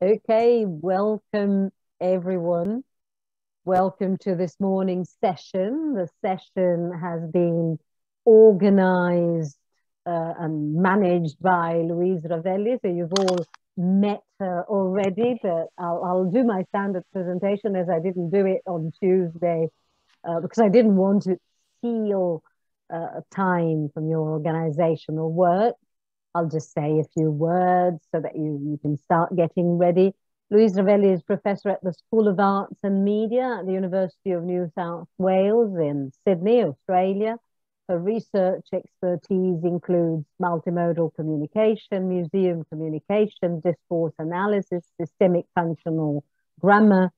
Okay, welcome everyone. Welcome to this morning's session. The session has been organized uh, and managed by Louise Ravelli. So you've all met her already, but I'll, I'll do my standard presentation as I didn't do it on Tuesday uh, because I didn't want to steal uh, time from your organizational work. I'll just say a few words so that you, you can start getting ready. Louise Ravelli is professor at the School of Arts and Media at the University of New South Wales in Sydney, Australia. Her research expertise includes multimodal communication, museum communication, discourse analysis, systemic functional grammar,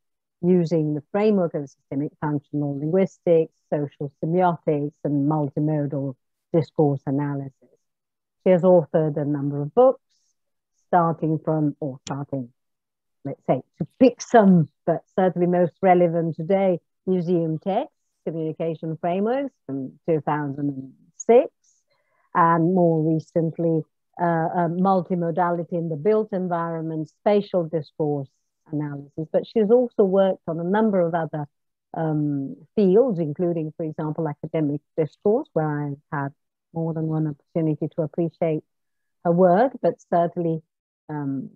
using the framework of systemic functional linguistics, social semiotics, and multimodal discourse analysis. She has authored a number of books, starting from, or starting, let's say, to pick some, but certainly most relevant today, Museum Text, Communication Frameworks from 2006, and more recently, uh, uh, Multimodality in the Built Environment, Spatial Discourse Analysis. But she's also worked on a number of other um, fields, including, for example, academic discourse, where I've had more than one opportunity to appreciate her work, but certainly, um,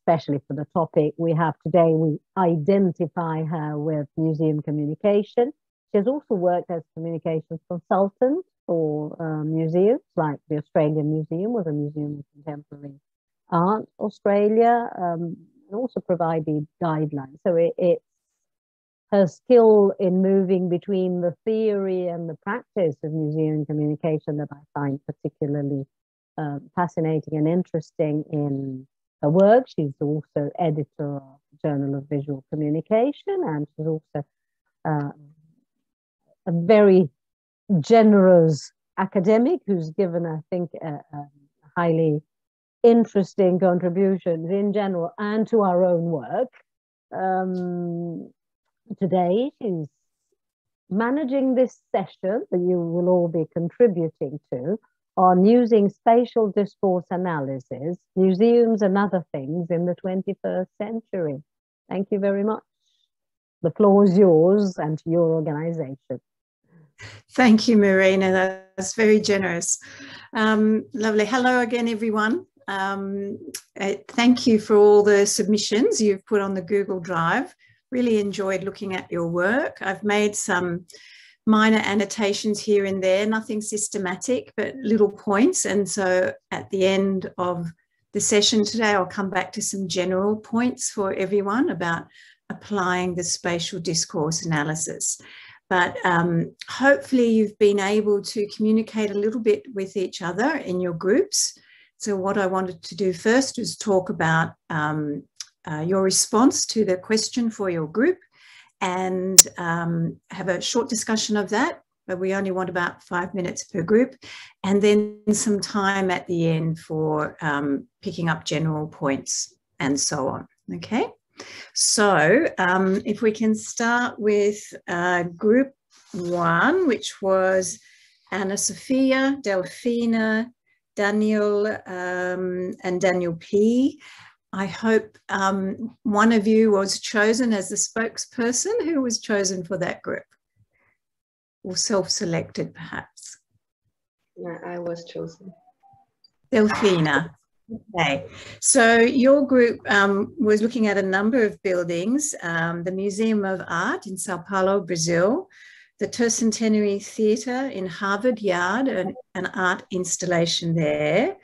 especially for the topic we have today, we identify her with museum communication. She has also worked as communications consultant for uh, museums, like the Australian Museum was a museum of contemporary art, Australia, um, and also provided guidelines. So it, it her skill in moving between the theory and the practice of museum communication that I find particularly uh, fascinating and interesting in her work. She's also editor of Journal of Visual Communication, and she's also uh, a very generous academic who's given, I think, a, a highly interesting contributions in general and to our own work. Um, today. She's managing this session that you will all be contributing to on using spatial discourse analysis, museums and other things in the 21st century. Thank you very much. The floor is yours and to your organization. Thank you, Marina. That's very generous. Um, lovely. Hello again, everyone. Um, uh, thank you for all the submissions you've put on the Google Drive really enjoyed looking at your work. I've made some minor annotations here and there, nothing systematic, but little points. And so at the end of the session today, I'll come back to some general points for everyone about applying the spatial discourse analysis. But um, hopefully you've been able to communicate a little bit with each other in your groups. So what I wanted to do first was talk about um, uh, your response to the question for your group and um, have a short discussion of that, but we only want about five minutes per group, and then some time at the end for um, picking up general points and so on. Okay, so um, if we can start with uh, group one, which was Anna Sophia, Delphina, Daniel, um, and Daniel P. I hope um, one of you was chosen as the spokesperson. Who was chosen for that group? Or self-selected, perhaps? Yeah, I was chosen. Delphina. Okay, so your group um, was looking at a number of buildings, um, the Museum of Art in Sao Paulo, Brazil, the Tercentenary Theatre in Harvard Yard, an, an art installation there,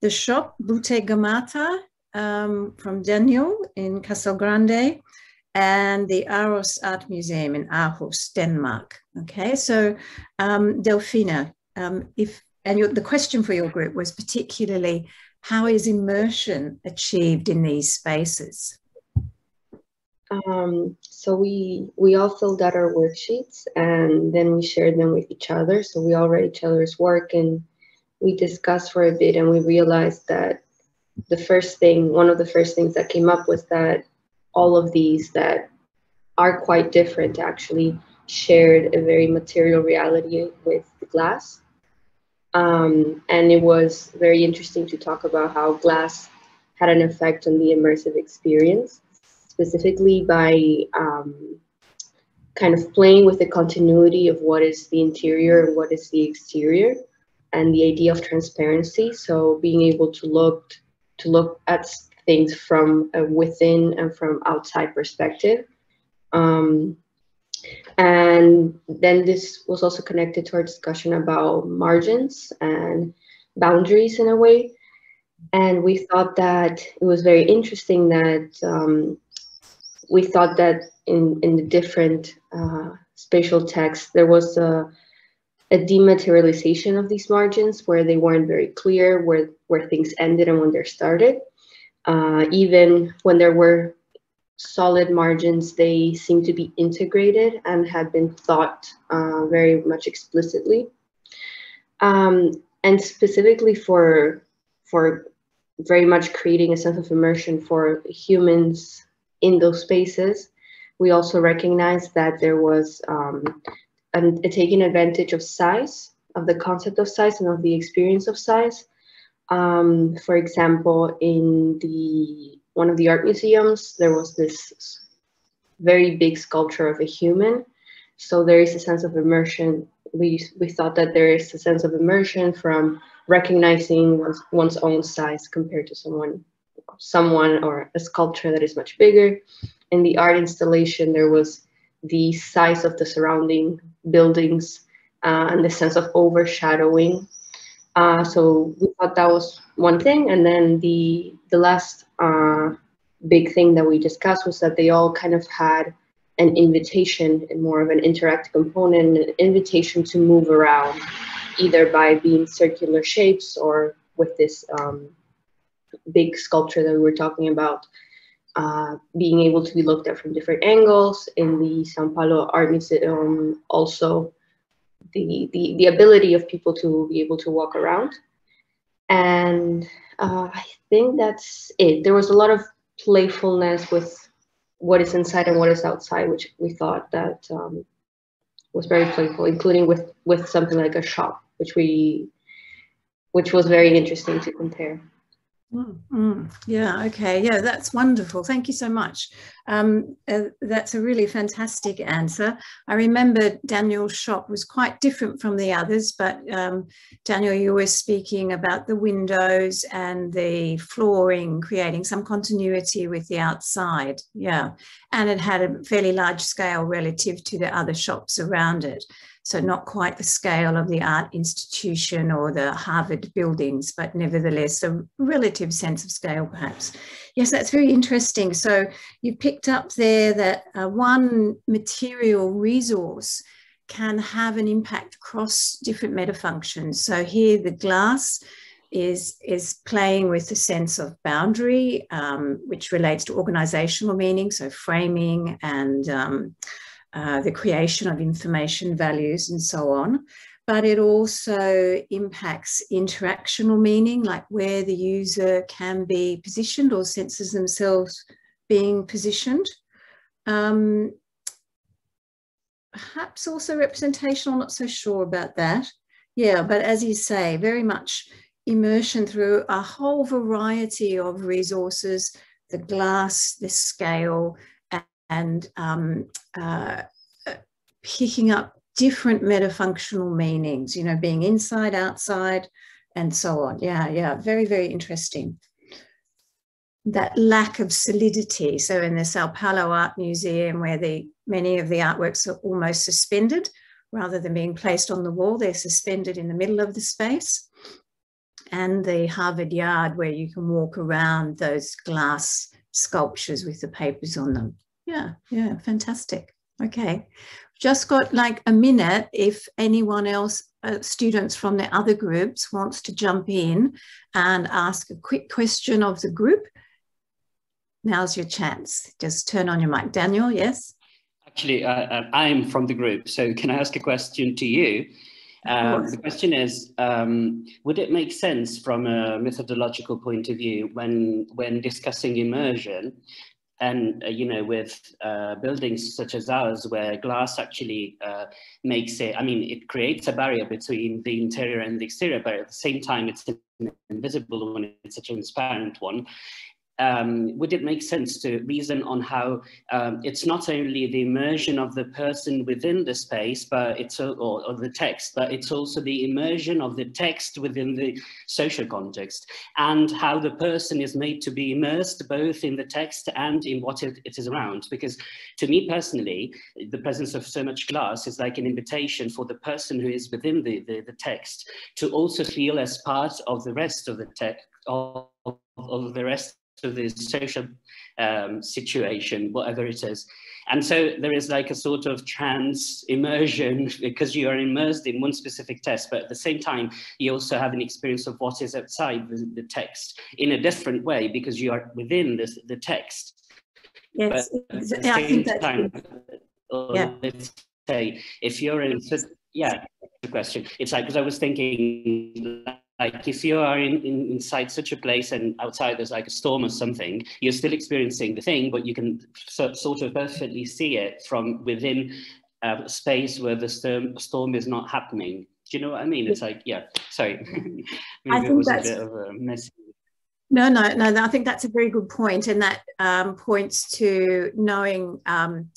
the shop Bottega Marta um, from Daniel in Castle Grande and the Aros Art Museum in Aarhus, Denmark. Okay, so um, Delphina, um, if and your, the question for your group was particularly how is immersion achieved in these spaces? Um, so we we all filled out our worksheets and then we shared them with each other. So we all read each other's work and we discussed for a bit and we realized that the first thing, one of the first things that came up was that all of these that are quite different actually shared a very material reality with the glass. Um, and it was very interesting to talk about how glass had an effect on the immersive experience, specifically by um, kind of playing with the continuity of what is the interior and what is the exterior and the idea of transparency. So being able to look to look at things from a within and from outside perspective. Um, and then this was also connected to our discussion about margins and boundaries in a way. And we thought that it was very interesting that um, we thought that in, in the different uh, spatial texts, there was a, a dematerialization of these margins where they weren't very clear where, where things ended and when they started. Uh, even when there were solid margins, they seem to be integrated and had been thought uh, very much explicitly. Um, and specifically for, for very much creating a sense of immersion for humans in those spaces, we also recognized that there was um, a, a taking advantage of size, of the concept of size and of the experience of size. Um, for example, in the one of the art museums, there was this very big sculpture of a human. So there is a sense of immersion. We, we thought that there is a sense of immersion from recognizing one's, one's own size compared to someone, someone or a sculpture that is much bigger. In the art installation, there was the size of the surrounding buildings uh, and the sense of overshadowing. Uh, so we thought that was one thing. And then the, the last uh, big thing that we discussed was that they all kind of had an invitation and more of an interactive component, an invitation to move around, either by being circular shapes or with this um, big sculpture that we were talking about, uh, being able to be looked at from different angles. In the Sao Paulo Art Museum, also the, the, the ability of people to be able to walk around. And uh, I think that's it. There was a lot of playfulness with what is inside and what is outside, which we thought that um, was very playful, including with with something like a shop, which we which was very interesting to compare. Mm, mm, yeah, okay. Yeah, that's wonderful. Thank you so much. Um, uh, that's a really fantastic answer. I remember Daniel's shop was quite different from the others, but um, Daniel, you were speaking about the windows and the flooring, creating some continuity with the outside. Yeah, and it had a fairly large scale relative to the other shops around it. So not quite the scale of the art institution or the Harvard buildings, but nevertheless a relative sense of scale perhaps. Yes, that's very interesting. So you picked up there that uh, one material resource can have an impact across different metafunctions. So here the glass is, is playing with the sense of boundary, um, which relates to organizational meaning, so framing and um, uh, the creation of information values and so on. But it also impacts interactional meaning, like where the user can be positioned or senses themselves being positioned. Um, perhaps also representational, not so sure about that. Yeah, but as you say, very much immersion through a whole variety of resources, the glass, the scale, and um, uh, picking up different metafunctional meanings, you know, being inside, outside, and so on. Yeah, yeah, very, very interesting. That lack of solidity. So in the Sao Paulo Art Museum, where the many of the artworks are almost suspended, rather than being placed on the wall, they're suspended in the middle of the space. And the Harvard Yard, where you can walk around those glass sculptures with the papers on them. Yeah, yeah, fantastic. Okay, just got like a minute if anyone else, uh, students from the other groups wants to jump in and ask a quick question of the group. Now's your chance. Just turn on your mic. Daniel, yes? Actually, uh, uh I'm from the group, so can I ask a question to you? Uh, the question is, um, would it make sense from a methodological point of view when, when discussing immersion and uh, you know with uh, buildings such as ours where glass actually uh, makes it i mean it creates a barrier between the interior and the exterior but at the same time it's an invisible one it's a transparent one um, would it make sense to reason on how um, it's not only the immersion of the person within the space, but it's or, or, the text, but it's also the immersion of the text within the social context, and how the person is made to be immersed both in the text and in what it, it is around. Because to me personally, the presence of so much glass is like an invitation for the person who is within the, the, the text to also feel as part of the rest of the text of, of the rest to the social um, situation, whatever it is. And so there is like a sort of trans immersion because you are immersed in one specific text, but at the same time, you also have an experience of what is outside the, the text in a different way because you are within this, the text. Yes, yeah, I think that's time, yeah. let's say if you're in, yeah, the question. It's like, because I was thinking like if you are in, in, inside such a place and outside there's like a storm or something you're still experiencing the thing but you can so, sort of perfectly see it from within a space where the storm, storm is not happening do you know what i mean it's like yeah sorry i think that's a bit of a messy no, no, no, no. I think that's a very good point, and that um, points to knowing um,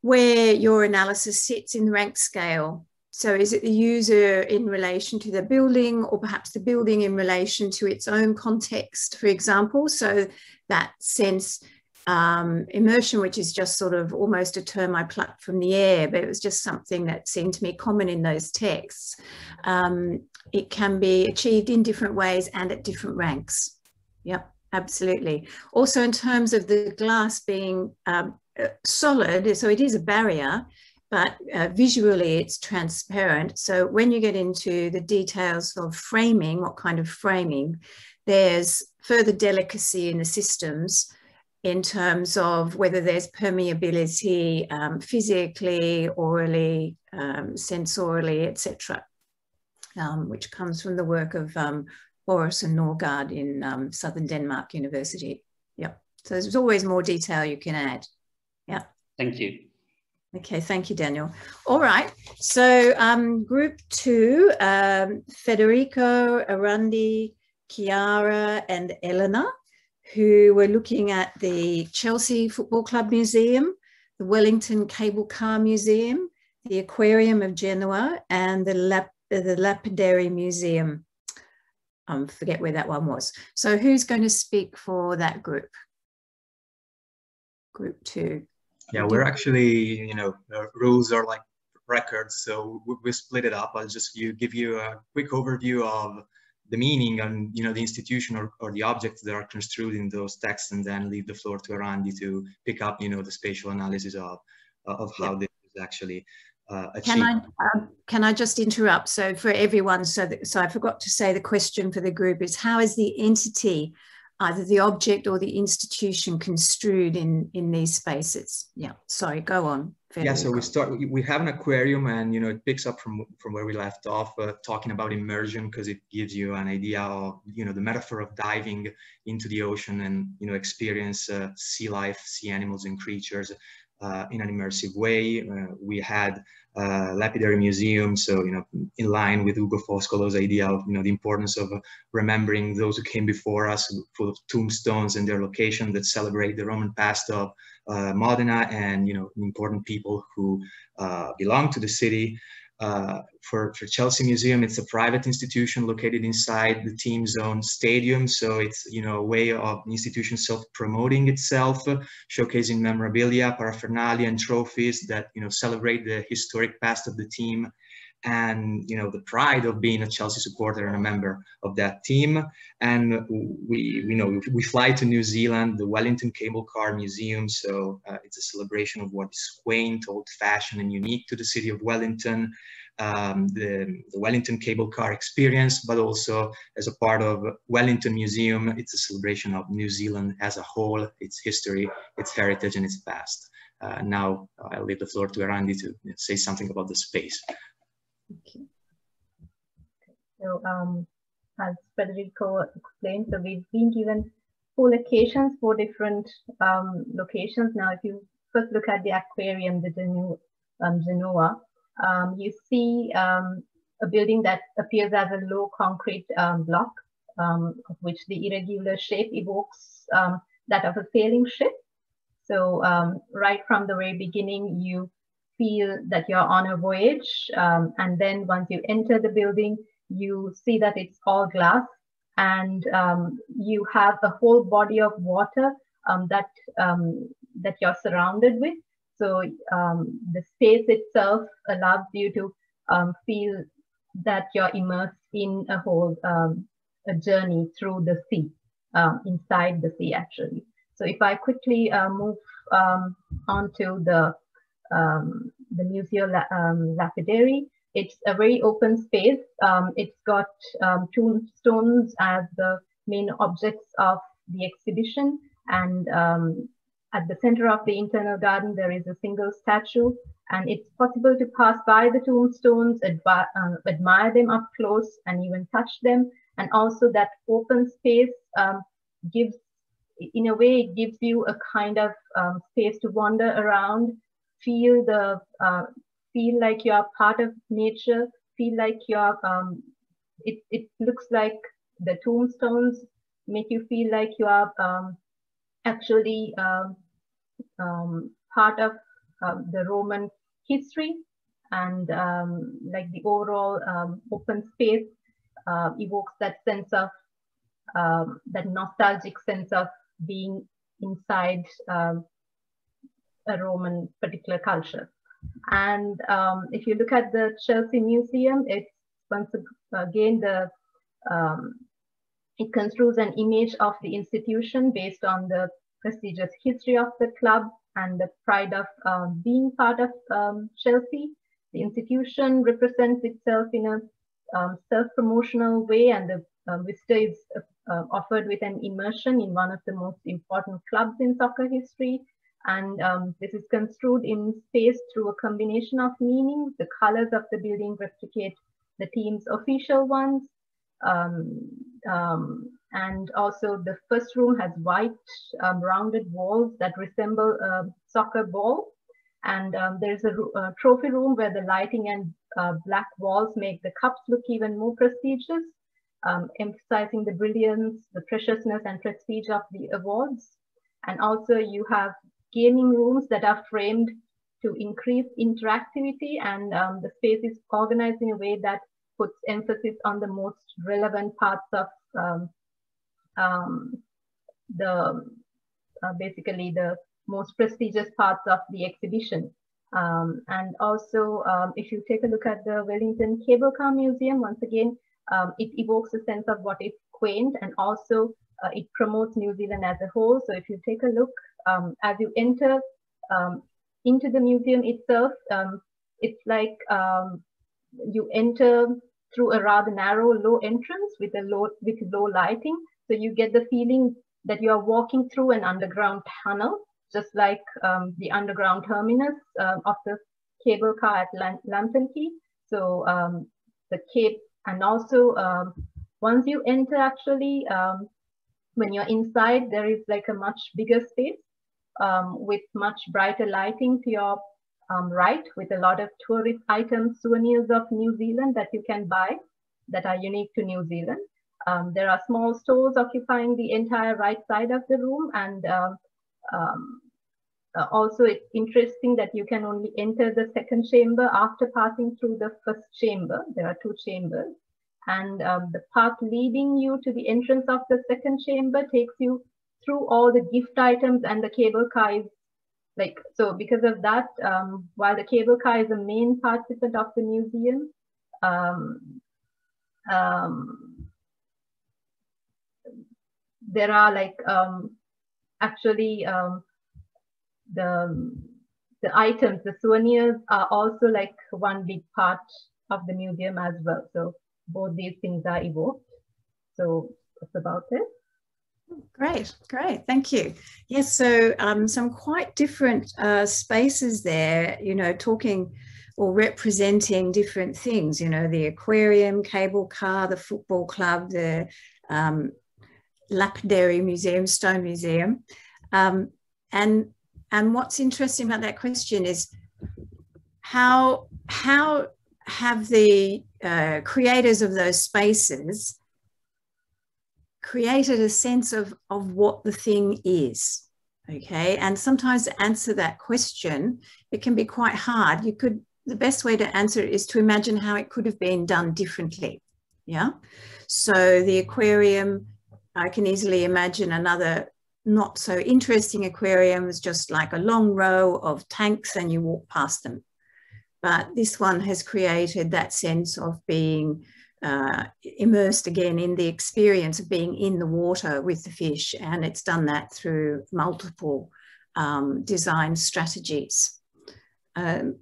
where your analysis sits in the rank scale. So is it the user in relation to the building or perhaps the building in relation to its own context, for example? So that sense um, immersion, which is just sort of almost a term I plucked from the air, but it was just something that seemed to me common in those texts. Um, it can be achieved in different ways and at different ranks. Yep, absolutely. Also in terms of the glass being um, uh, solid, so it is a barrier, but uh, visually it's transparent. So when you get into the details of framing, what kind of framing, there's further delicacy in the systems in terms of whether there's permeability um, physically, orally, um, sensorially, etc., um, which comes from the work of um, Boeriis and Nørgaard in um, Southern Denmark University. Yeah, so there's always more detail you can add. Yeah. Thank you. Okay, thank you, Daniel. All right, so um, group two, um, Federico, Arandi, Chiara, and Elena, who were looking at the Chelsea Football Club Museum, the Wellington Cable Car Museum, the Aquarium of Genoa, and the, Lap the Lapidary Museum. I um, forget where that one was. So who's going to speak for that group? Group two yeah we're actually you know rules are like records so we, we split it up i'll just you give you a quick overview of the meaning and you know the institution or, or the objects that are construed in those texts and then leave the floor to Arandi to pick up you know the spatial analysis of of how yeah. this is actually uh, can I um, can I just interrupt? So for everyone, so that, so I forgot to say the question for the group is how is the entity either the object or the institution construed in in these spaces. Yeah sorry go on yeah so we start we have an aquarium and you know it picks up from from where we left off uh, talking about immersion because it gives you an idea of you know the metaphor of diving into the ocean and you know experience uh, sea life sea animals and creatures in an immersive way. Uh, we had uh, lapidary museum, so you know, in line with Ugo Foscolo's idea of you know the importance of remembering those who came before us, full of tombstones and their location that celebrate the Roman past of Modena, and you know important people who belong to the city. Uh, for, for Chelsea Museum, it's a private institution located inside the team's own stadium. So it's, you know, a way of the institution self-promoting itself, showcasing memorabilia, paraphernalia, and trophies that, you know, celebrate the historic past of the team and you know the pride of being a Chelsea supporter and a member of that team. And we, we know we fly to New Zealand, the Wellington Cable Car Museum. So uh, it's a celebration of what is quaint, old-fashioned, and unique to the city of Wellington. Um, the, the, Wellington cable car experience, but also as a part of Wellington Museum, it's a celebration of New Zealand as a whole, its history, its heritage, and its past. Uh, now I'll leave the floor to Arandi to say something about the space. Okay. So um, as Federico explained, so we've been given four locations, four different um, locations. Now, if you first look at the aquarium, the Genu um, Genoa, um, you see um, a building that appears as a low concrete um, block, of which the irregular shape evokes that of a sailing ship. So right from the very beginning, you feel that you're on a voyage. and then once you enter the building, you see that it's all glass and um, you have a whole body of water um, that um, that you're surrounded with. So um, the space itself allows you to um, feel that you're immersed in a whole um, a journey through the sea, inside the sea actually. So if I quickly uh, move onto the the Museo Lapidary, it's a very open space. Um, it's got um, tombstones as the main objects of the exhibition. And um, at the center of the internal garden, there is a single statue. And it's possible to pass by the tombstones, uh, admire them up close, and even touch them. And also, that open space um, gives, in a way, it gives you a kind of um, space to wander around, feel the uh, feel like you're part of nature, feel like you're, um, it, it looks like the tombstones make you feel like you are um, actually um, um part of um, the Roman history and um, like the overall open space uh, evokes that sense of that nostalgic sense of being inside a Roman particular culture. And um, if you look at the Chelsea Museum, it's once again the um, it construes an image of the institution based on the prestigious history of the club and the pride of um, being part of um, Chelsea. The institution represents itself in a um, self-promotional way, and the um, visitor is uh, offered with an immersion in one of the most important clubs in soccer history and um, this is construed in space through a combination of meanings. The colors of the building replicate the team's official ones. Um, um, and also the first room has white um, rounded walls that resemble a soccer ball. And um, there's a, a, trophy room where the lighting and uh, black walls make the cups look even more prestigious, um, emphasizing the brilliance, the preciousness and prestige of the awards. And also you have gaming rooms that are framed to increase interactivity and um, the space is organized in a way that puts emphasis on the most relevant parts of um, um, the uh, basically the most prestigious parts of the exhibition. Um, and also, um, if you take a look at the Wellington Cable Car Museum, once again, um, it evokes a sense of what is quaint and also uh, it promotes New Zealand as a whole. So if you take a look um, as you enter um, into the museum itself, um, it's like um, you enter through a rather narrow, low entrance with a low with low lighting. So you get the feeling that you are walking through an underground tunnel, just like um, the underground terminus uh, of the cable car at Lambton Quay. So the cape, and also once you enter, actually, when you're inside, there is like a much bigger space um, with much brighter lighting to your um, right with a lot of tourist items, souvenirs of New Zealand that you can buy that are unique to New Zealand. Um, there are small stores occupying the entire right side of the room and uh, um, uh, also it's interesting that you can only enter the second chamber after passing through the first chamber. There are two chambers and um, the path leading you to the entrance of the second chamber takes you through all the gift items and the cable car is like so because of that um, while the cable car is a main participant of the museum um, um, there are like um, actually um, the the items the souvenirs are also like one big part of the museum as well. So both these things are evoked. So that's about it Great, great, thank you. Yes, so um, some quite different uh, spaces there, you know, talking or representing different things, you know, the aquarium, cable car, the football club, the um, lapidary museum, stone museum. Um, and, and what's interesting about that question is how, how have the uh, creators of those spaces created a sense of, of what the thing is? Okay, and sometimes to answer that question, it can be quite hard. You could, the best way to answer it is to imagine how it could have been done differently. Yeah, so the aquarium, I can easily imagine another not so interesting aquarium is just like a long row of tanks and you walk past them. But this one has created that sense of being uh, immersed again in the experience of being in the water with the fish. And it's done that through multiple um, design strategies. Um,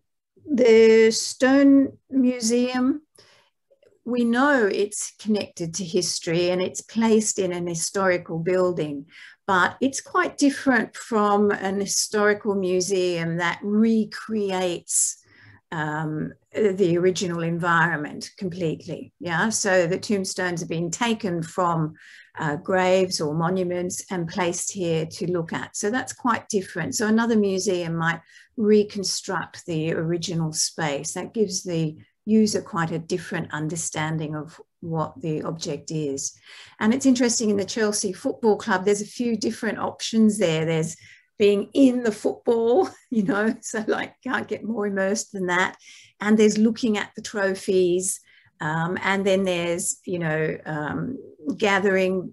the Stone Museum, we know it's connected to history and it's placed in an historical building, but it's quite different from an historical museum that recreates um, the original environment completely. Yeah, so the tombstones have been taken from uh, graves or monuments and placed here to look at. So that's quite different. So another museum might reconstruct the original space. That gives the user quite a different understanding of what the object is. And it's interesting in the Chelsea Football Club, there's a few different options there. There's being in the football, you know, so like can't get more immersed than that. And there's looking at the trophies. Um, and then there's, you know, um, gathering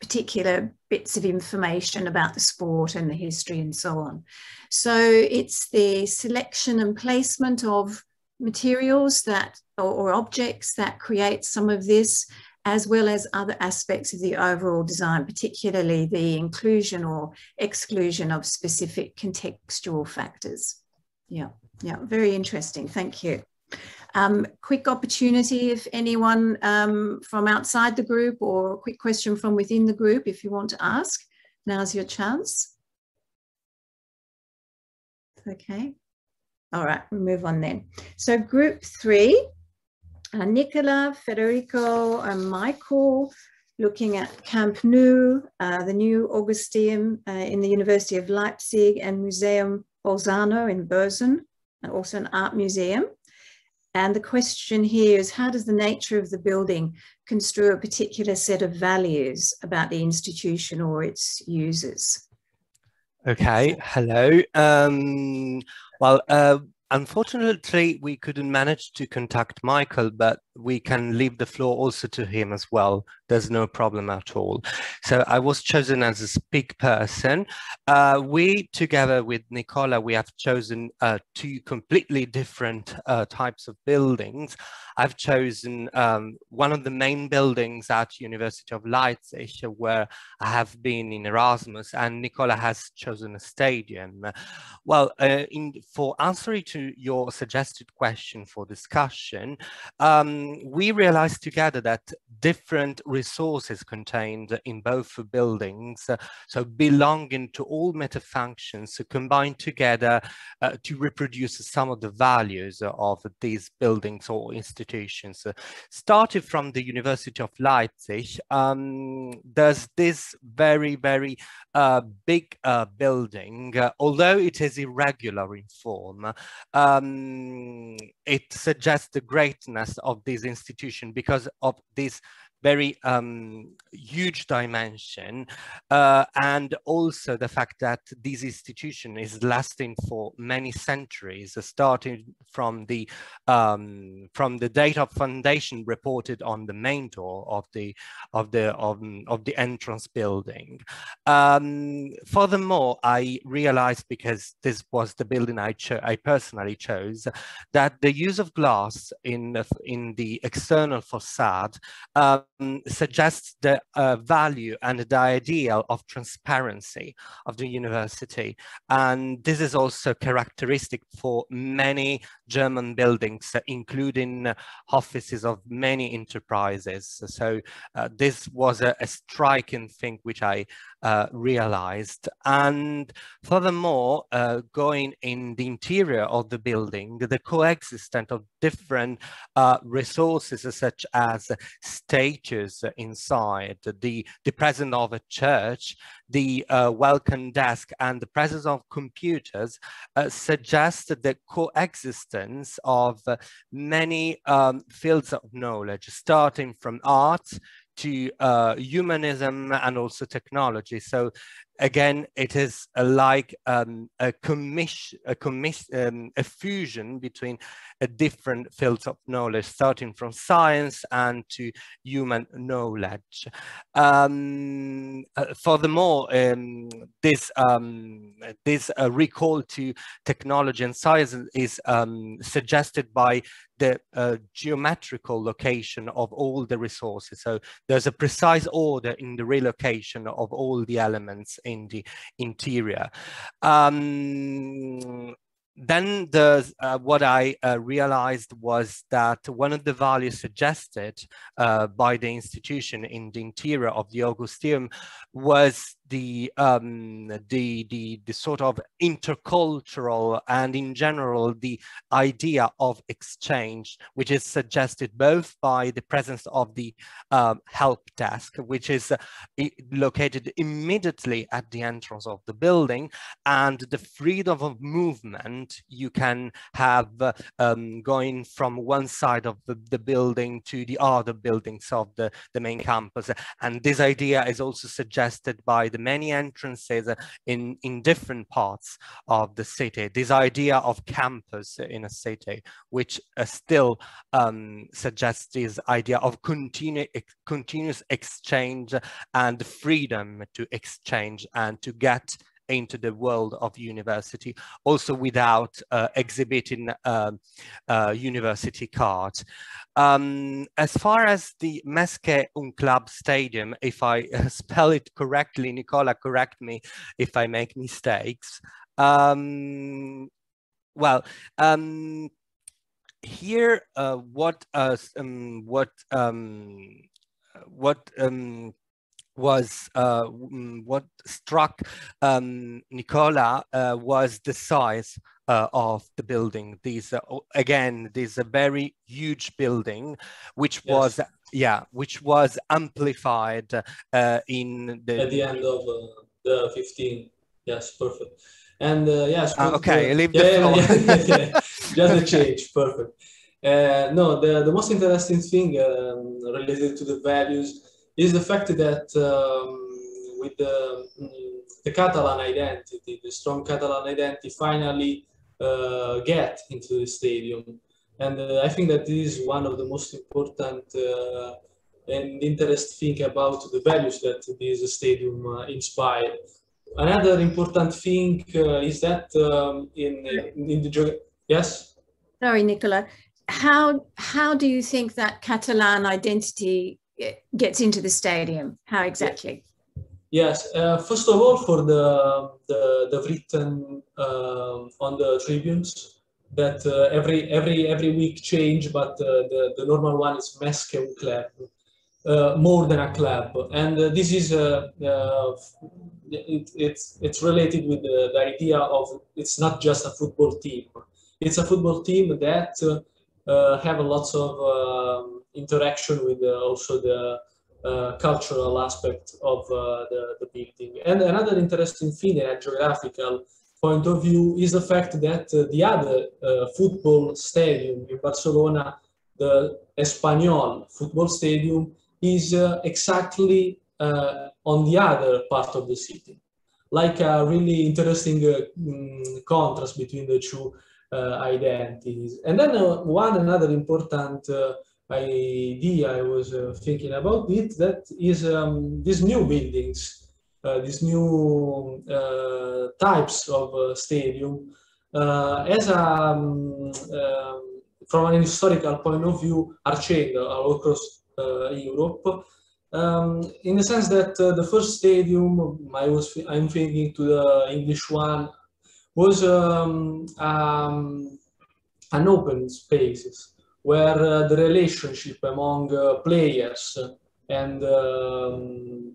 particular bits of information about the sport and the history and so on. So it's the selection and placement of materials that or, or objects that create some of this as well as other aspects of the overall design, particularly the inclusion or exclusion of specific contextual factors. Yeah, yeah, very interesting. Thank you. Um, quick opportunity if anyone um, from outside the group or a quick question from within the group, if you want to ask, now's your chance. Okay. All right, we move on then. So group three, uh, Nicola, Federico, and Michael looking at Camp Nou, uh, the new Augusteum uh, in the University of Leipzig and Museum Bolzano in Bozen, and also an art museum. And the question here is how does the nature of the building construe a particular set of values about the institution or its users? Okay, hello. Um, well, uh, Unfortunately, we couldn't manage to contact Michael, but we can leave the floor also to him as well. There's no problem at all. So I was chosen as a speak person. Uh, we, together with Nicola, we have chosen uh, two completely different uh, types of buildings. I've chosen um, one of the main buildings at University of Leipzig where I have been in Erasmus and Nicola has chosen a stadium. Well, uh, in, for answering to your suggested question for discussion, um, we realized together that different resources contained in both buildings, uh, so belonging to all meta functions, combined together uh, to reproduce some of the values of these buildings or institutions. Started from the University of Leipzig, um, there's this very, very uh, big uh, building, uh, although it is irregular in form, um, it suggests the greatness of this institution because of this very um, huge dimension uh, and also the fact that this institution is lasting for many centuries starting from the um, from the date of foundation reported on the main door of the of the of, of the entrance building. Um, furthermore I realized because this was the building I, I personally chose that the use of glass in in the external facade uh, um, suggests the uh, value and the ideal of transparency of the university. And this is also characteristic for many German buildings, including offices of many enterprises. So uh, this was a, a, striking thing which I uh, realized. And furthermore, uh, going in the interior of the building, the coexistence of different uh, resources such as statues inside, the, the presence of a church, the uh, welcome desk and the presence of computers uh, suggest the coexistence of uh, many um, fields of knowledge, starting from art to uh, humanism and also technology. So again, it is a, like um, a commission, a, commission, um, a fusion between a different fields of knowledge, starting from science and to human knowledge. Um, uh, furthermore, um, this um, this uh, recall to technology and science is um, suggested by the uh, geometrical location of all the resources. So there's a precise order in the relocation of all the elements in the interior. Um, then the uh, what I uh, realized was that one of the values suggested uh, by the institution in the interior of the Augusteum was the, um, the, the, the sort of intercultural and in general the idea of exchange, which is suggested both by the presence of the um, help desk, which is uh, located immediately at the entrance of the building, and the freedom of movement you can have uh, um, going from one side of the, the building to the other buildings of the, the main campus. And this idea is also suggested by the many entrances in, in different parts of the city. This idea of campus in a city, which uh, still um, suggests this idea of continu continuous exchange and freedom to exchange and to get into the world of university, also without uh, exhibiting uh, uh, university card. Um, as far as the Meske Un Club Stadium, if I spell it correctly, Nicola, correct me if I make mistakes. Um, well, um, here, uh, what uh, um, what um, what um, was uh, mm, what struck um, Nicola uh, was the size uh, of the building. These again, this is a very huge building, which yes. was yeah, which was amplified uh, in the at the end of uh, the 15. Yes, perfect. And uh, yes, ah, okay, leave yeah, the yeah, yeah, yeah, just a change, perfect. no, the, the most interesting thing um, related to the values is the fact that um, with the, mm, the Catalan identity, the strong Catalan identity finally uh, get into the stadium. And uh, I think that this is one of the most important uh, and interesting thing about the values that this stadium uh, inspired. Another important thing uh, is that um, in, in the yes. Sorry, Nicola. How how do you think that Catalan identity gets into the stadium? How exactly? Yes, uh, first of all, for the the, the written uh, on the tribunes that uh, every every every week change, but uh, the the normal one is Més que club, uh, more than a club, and uh, this is it, it's it's related with the, the idea of it's not just a football team, it's a football team that have a lots of um, interaction with uh, also the uh, cultural aspect of uh, the, the building. And another interesting thing in a geographical point of view is the fact that the other football stadium in Barcelona, the Espanyol football stadium, is exactly on the other part of the city like a really interesting uh, mm, contrast between the two uh, identities. And then uh, one another important idea I was uh, thinking about it that is um, these new buildings, uh, these new uh, types of uh, stadium uh, as a, um, um, from an historical point of view are changed all across uh, Europe. Um, in the sense that the first stadium I was I'm thinking to the English one was um, um, an open spaces where uh, the relationship among uh, players and um,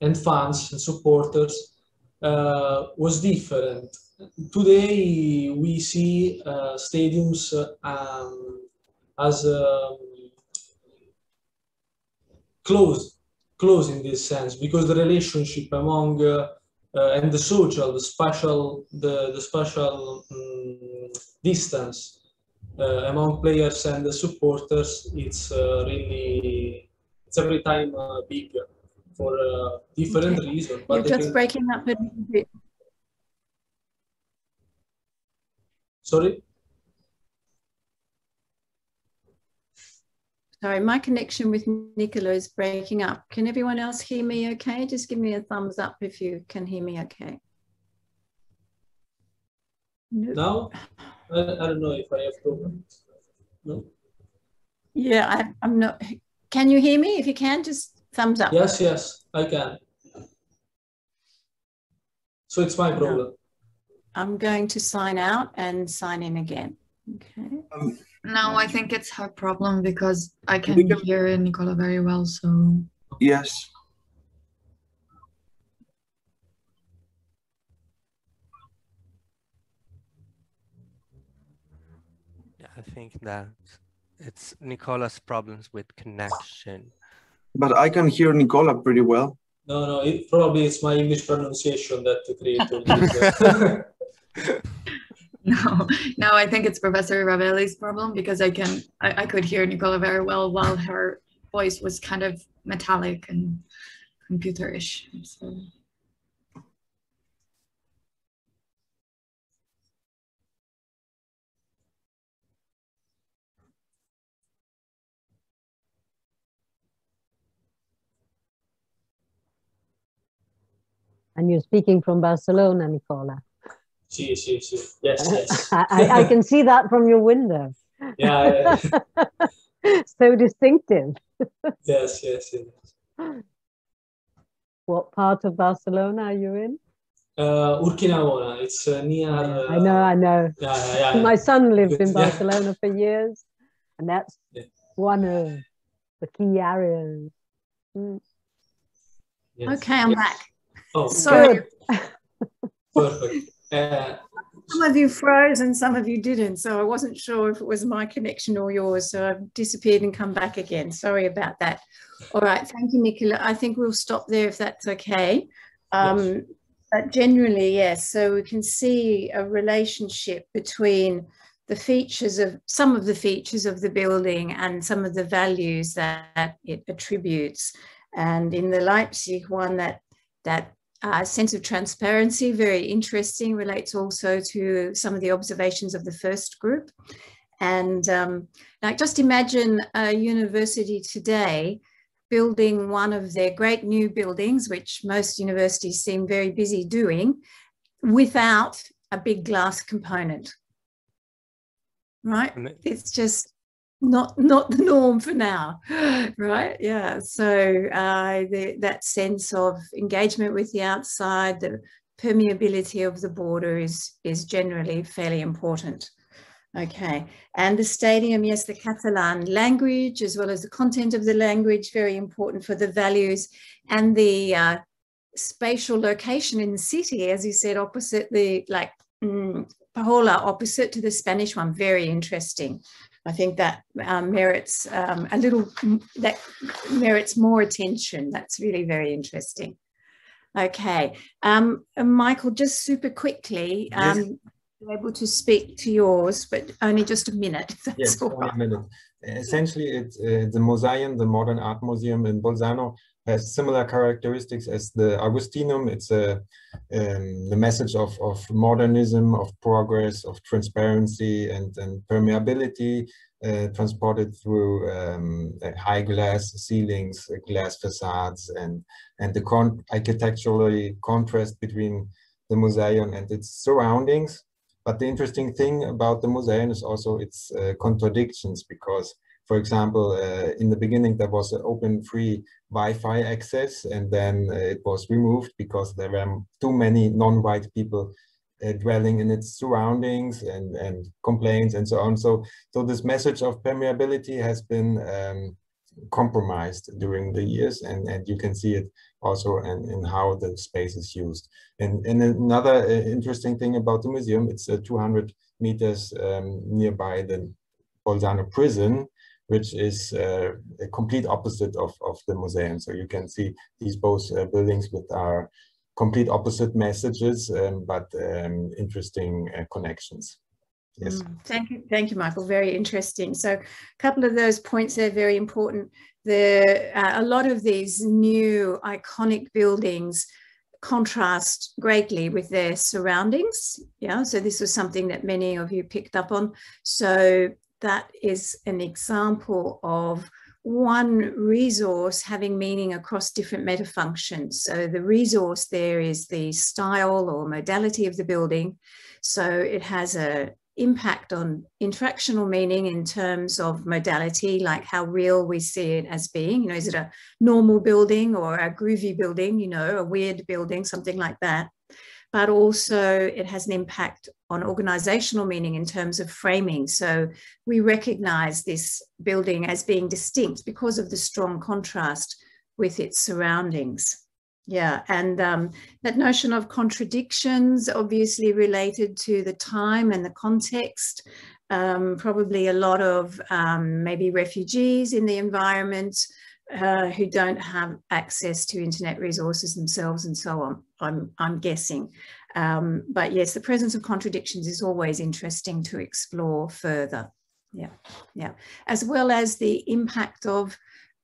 and fans and supporters uh, was different. Today we see stadiums um, as um, close, close in this sense because the relationship among uh, uh, and the social, the spatial, the the spatial um, distance uh, among players and the supporters, it's uh, really it's every time uh, bigger for a different Okay. reason. You're just can- breaking up a little bit. Sorry. Sorry, my connection with Nicola is breaking up. Can everyone else hear me okay? Just give me a thumbs up if you can hear me okay. No. Now, I, I don't know if I have problems. No. Yeah, I, I'm not. Can you hear me? If you can, just thumbs up. Yes, yes, I can. So it's my problem. I'm going to sign out and sign in again. Okay. Um, no, I think it's her problem because I can can- hear Nicola very well. So Yes. Think that it's Nicola's problems with connection. But I can hear Nicola pretty well. No, no, it, probably it's my English pronunciation that created this. no, no, I think it's Professor Ravelli's problem because I can I, I could hear Nicola very well while her voice was kind of metallic and computerish. So And you're speaking from Barcelona, Nicola. Sì, sì, sì. Yes, yes. I, I, I can see that from your window. Yeah, so distinctive. yes, yes, yes. What part of Barcelona are you in? Uh, Urquinaona, it's uh, near. Uh, I know, I know. Yeah, yeah, yeah. My son lived in Yeah. Barcelona for years, and that's Yeah. one of the key areas. Mm. Yes. Okay, I'm Yes. back. Oh, Sorry, perfect. Uh, some of you froze and some of you didn't. So I wasn't sure if it was my connection or yours. So I've disappeared and come back again. Sorry about that. All right. Thank you, Nicola. I think we'll stop there if that's okay. Um, But generally, yes. So we can see a relationship between the features of some of the features of the building and some of the values that it attributes. And in the Leipzig one, that that uh, sense of transparency, very interesting, relates also to some of the observations of the first group. And um, like just imagine a university today building one of their great new buildings, which most universities seem very busy doing, without a big glass component. Right? It's just not not the norm for now right? Yeah so uh, the, that sense of engagement with the outside the permeability of the border is is generally fairly important. Okay and the stadium yes the catalan language as well as the content of the language very important for the values and the uh, spatial location in the city as you said opposite the like mm, Paola opposite to the Spanish one very interesting I think that um, merits um, a little, that merits more attention. That's really very interesting. Okay, um, Michael, just super quickly, Yes. um, you're able to speak to yours, but only just a minute. that's Yes, all only a minute. Essentially, it's uh, the Museion, the modern art museum in Bolzano, has similar characteristics as the Augusteum. It's a um, the message of, of modernism, of progress, of transparency and, and permeability uh, transported through um, high glass ceilings, uh, glass facades, and and the con architecturally contrast between the Museion and its surroundings. But the interesting thing about the Museion is also its uh, contradictions because, for example, uh, in the beginning there was an open free Wi-Fi access and then uh, it was removed because there were too many non-white people uh, dwelling in its surroundings and, and complaints and so on. So, so this message of permeability has been um, compromised during the years and, and you can see it also in, in how the space is used. And, and another uh, interesting thing about the museum, it's uh, 200 meters um, nearby the Bolzano prison, which is uh, a complete opposite of, of the museum. So you can see these both uh, buildings with our complete opposite messages, um, but um, interesting uh, connections. Yes. Mm, thank you, thank you, Michael. Very interesting. So, a couple of those points are very important. The uh, a lot of these new iconic buildings contrast greatly with their surroundings. Yeah, so this was something that many of you picked up on. So that is an example of one resource having meaning across different meta functions. So the resource there is the style or modality of the building. So it has a impact on interactional meaning in terms of modality, like how real we see it as being. You know, is it a normal building or a groovy building, you know, a weird building, something like that but also it has an impact on organizational meaning in terms of framing. So we recognize this building as being distinct because of the strong contrast with its surroundings. Yeah, and um, that notion of contradictions, obviously related to the time and the context, um, probably a lot of um, maybe refugees in the environment uh, who don't have access to internet resources themselves and so on, I'm, I'm guessing. Um, but yes, the presence of contradictions is always interesting to explore further. Yeah, yeah. As well as the impact of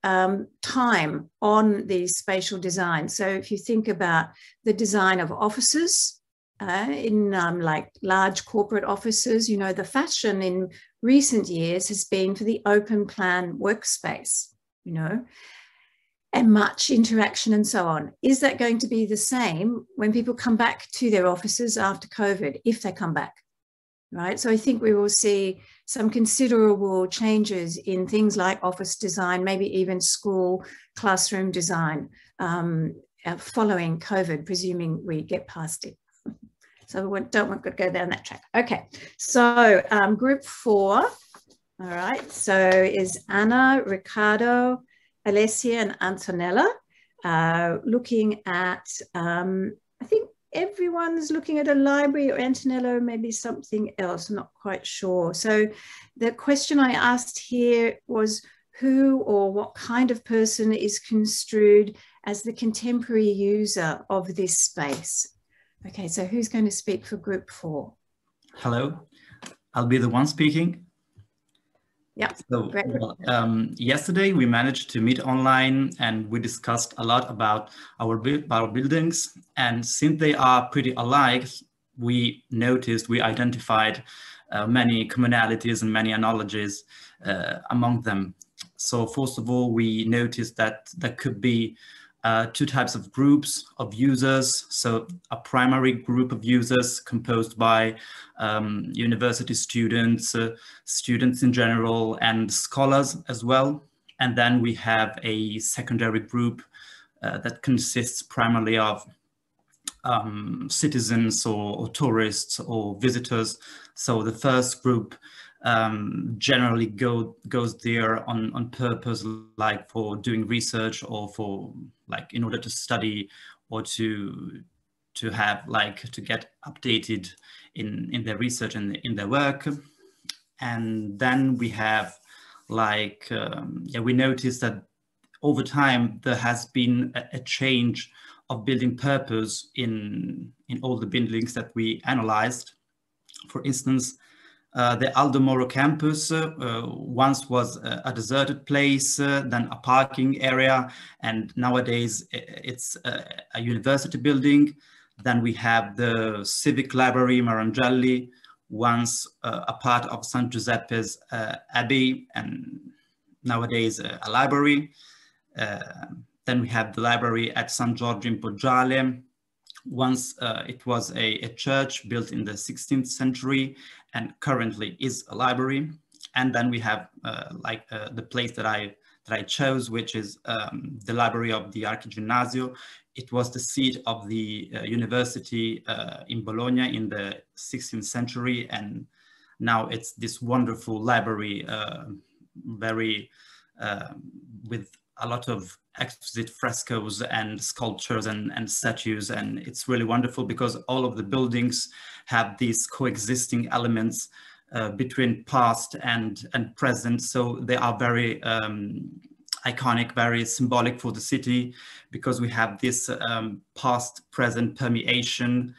um, time on the spatial design. So if you think about the design of offices, uh, in um, like large corporate offices, you know, the fashion in recent years has been for the open plan workspace you know, and much interaction and so on. Is that going to be the same when people come back to their offices after COVID, if they come back? Right. So I think we will see some considerable changes in things like office design, maybe even school classroom design um, uh, following COVID, presuming we get past it. So we don't want to go down that track. Okay, so um, group four all right, so is Anna, Ricardo, Alessia, and Antonella uh, looking at, um, I think everyone's looking at a library or Antonella, maybe something else, I'm not quite sure. So the question I asked here was who or what kind of person is construed as the contemporary user of this space? Okay, so who's going to speak for group four? Hello, I'll be the one speaking. Yeah. So um, yesterday we managed to meet online and we discussed a lot about our, our buildings. And since they are pretty alike, we noticed, we identified uh, many commonalities and many analogies uh, among them. So first of all, we noticed that there could be uh, two types of groups of users. So a primary group of users composed by um, university students, uh, students in general, and scholars as well. And then we have a secondary group uh, that consists primarily of um, citizens or, or, tourists or visitors. So the first group um, generally go goes there on on purpose, like for doing research or for like in order to study or to to have like to get updated in in their research and in their work. And then we have like um, yeah, we noticed that over time there has been a, a change of building purpose in in all the buildings that we analyzed. For instance, uh, the Aldo Moro campus uh, once was a, a deserted place, uh, then a parking area, and nowadays it's a, a, university building. Then we have the civic library Marangeli, once uh, a part of San Giuseppe's uh, Abbey, and nowadays a library. then we have the library at San Giorgio in Poggiale, once uh, it was a, a, church built in the 16th century and currently is a library. And then we have uh, like uh, the place that I that I chose, which is um, the library of the Archiginnasio. It was the seat of the uh, university uh, in Bologna in the 16th century, and now it's this wonderful library, uh, very um, with a lot of exquisite frescoes and sculptures and, and statues. And it's really wonderful because all of the buildings have these coexisting elements uh, between past and, and present. So they are very um, iconic, very symbolic for the city because we have this um, past-present permeation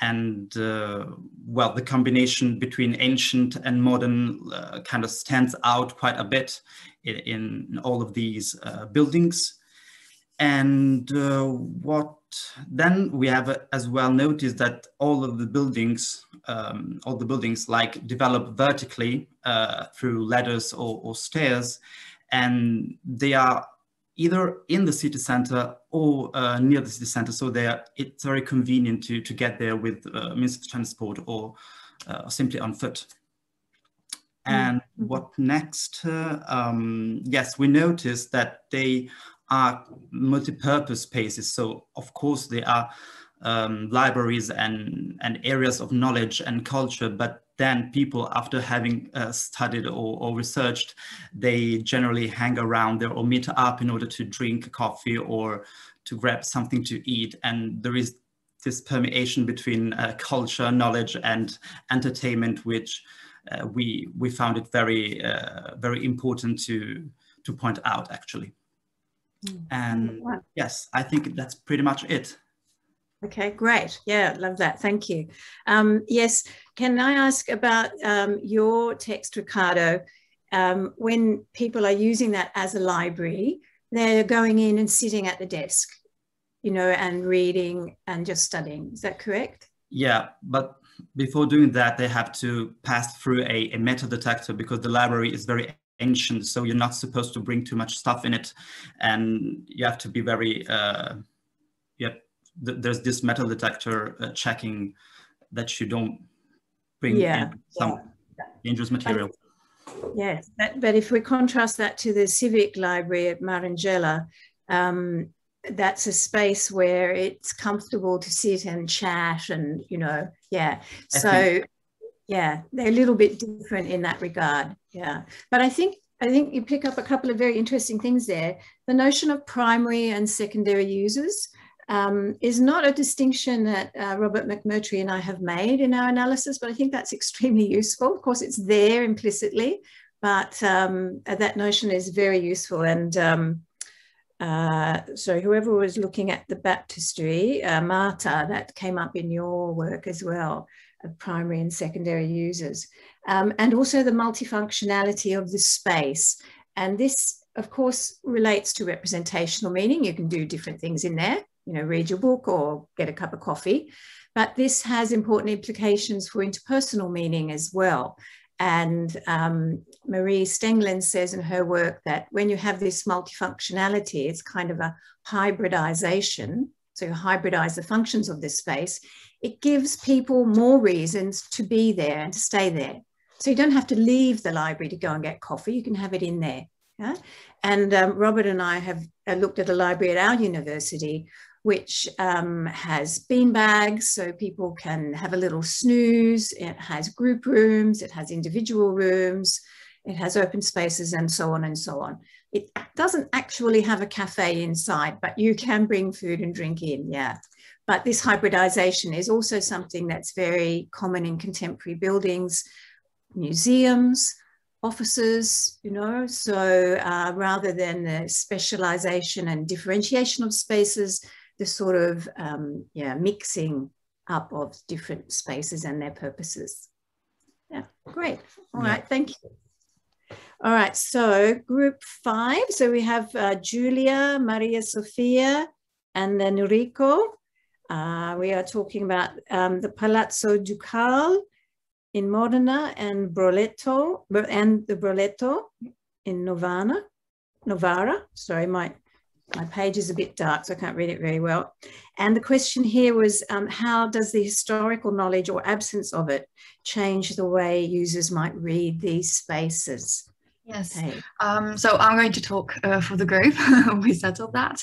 and uh, well, the combination between ancient and modern uh, kind of stands out quite a bit in, in all of these uh, buildings. And uh, what then we have as well noticed that all of the buildings, um, all the buildings like develop vertically uh, through ladders or, or stairs, and they are either in the city center or uh, near the city center. So they are, it's very convenient to, to get there with uh, means of transport or uh, simply on foot. And mm -hmm. what next? Uh, um, yes, we noticed that they are multi-purpose spaces. So of course they are um, libraries and, and areas of knowledge and culture, but then people after having uh, studied or, or, researched, they generally hang around there or meet up in order to drink coffee or to grab something to eat. And there is this permeation between uh, culture, knowledge and entertainment, which we, we found it very, uh, very important to, to point out actually. Mm. And yes, I think that's pretty much it. Okay, great. Yeah, love that. Thank you. Um, yes, can I ask about um, your text, Ricardo? Um, when people are using that as a library, they're going in and sitting at the desk, you know, and reading and just studying. Is that correct? Yeah, but before doing that, they have to pass through a, a metal detector because the library is very ancient, so you're not supposed to bring too much stuff in it, and you have to be very. Uh, yeah, th there's this metal detector uh, checking that you don't bring yeah, some yeah. dangerous material. Yes, but, but, if we contrast that to the civic library at Marangella, um, that's a space where it's comfortable to sit and chat and you know yeah so yeah they're a little bit different in that regard yeah but i think i think you pick up a couple of very interesting things there the notion of primary and secondary users um, is not a distinction that uh, Robert McMurtrie and I have made in our analysis, but I think that's extremely useful. Of course, it's there implicitly, but um, that notion is very useful. And um, uh, so whoever was looking at the baptistry, uh, Marta, that came up in your work as well of primary and secondary users, um, and also the multifunctionality of the space. And this, of course, relates to representational meaning. You can do different things in there, you know, read your book or get a cup of coffee. But this has important implications for interpersonal meaning as well. And um, Maree Stenglin says in her work that when you have this multifunctionality, it's kind of a hybridization. So you hybridize the functions of this space it gives people more reasons to be there and to stay there. So you don't have to leave the library to go and get coffee. You can have it in there. Yeah? And um, Robert and I have uh, looked at a library at our university, which um, has bean bags so people can have a little snooze. It has group rooms, it has individual rooms, it has open spaces and so on and so on. It doesn't actually have a cafe inside, but you can bring food and drink in, yeah. But this hybridization is also something that's very common in contemporary buildings, museums, offices, you know, so uh, rather than the specialization and differentiation of spaces, the sort of, um, yeah, mixing up of different spaces and their purposes. Yeah, great. All right, thank you. All right, so group five. So we have uh, Julia, Maria Sofia, and then Enrico. Uh, we are talking about um, the Palazzo Ducale in Modena and Broletto and the Broletto in Novana, Novara. Sorry, my my page is a bit dark, so I can't read it very well. And the question here was, um, how does the historical knowledge or absence of it change the way users might read these spaces? Yes. Um, so I'm going to talk uh, for the group. we settled that.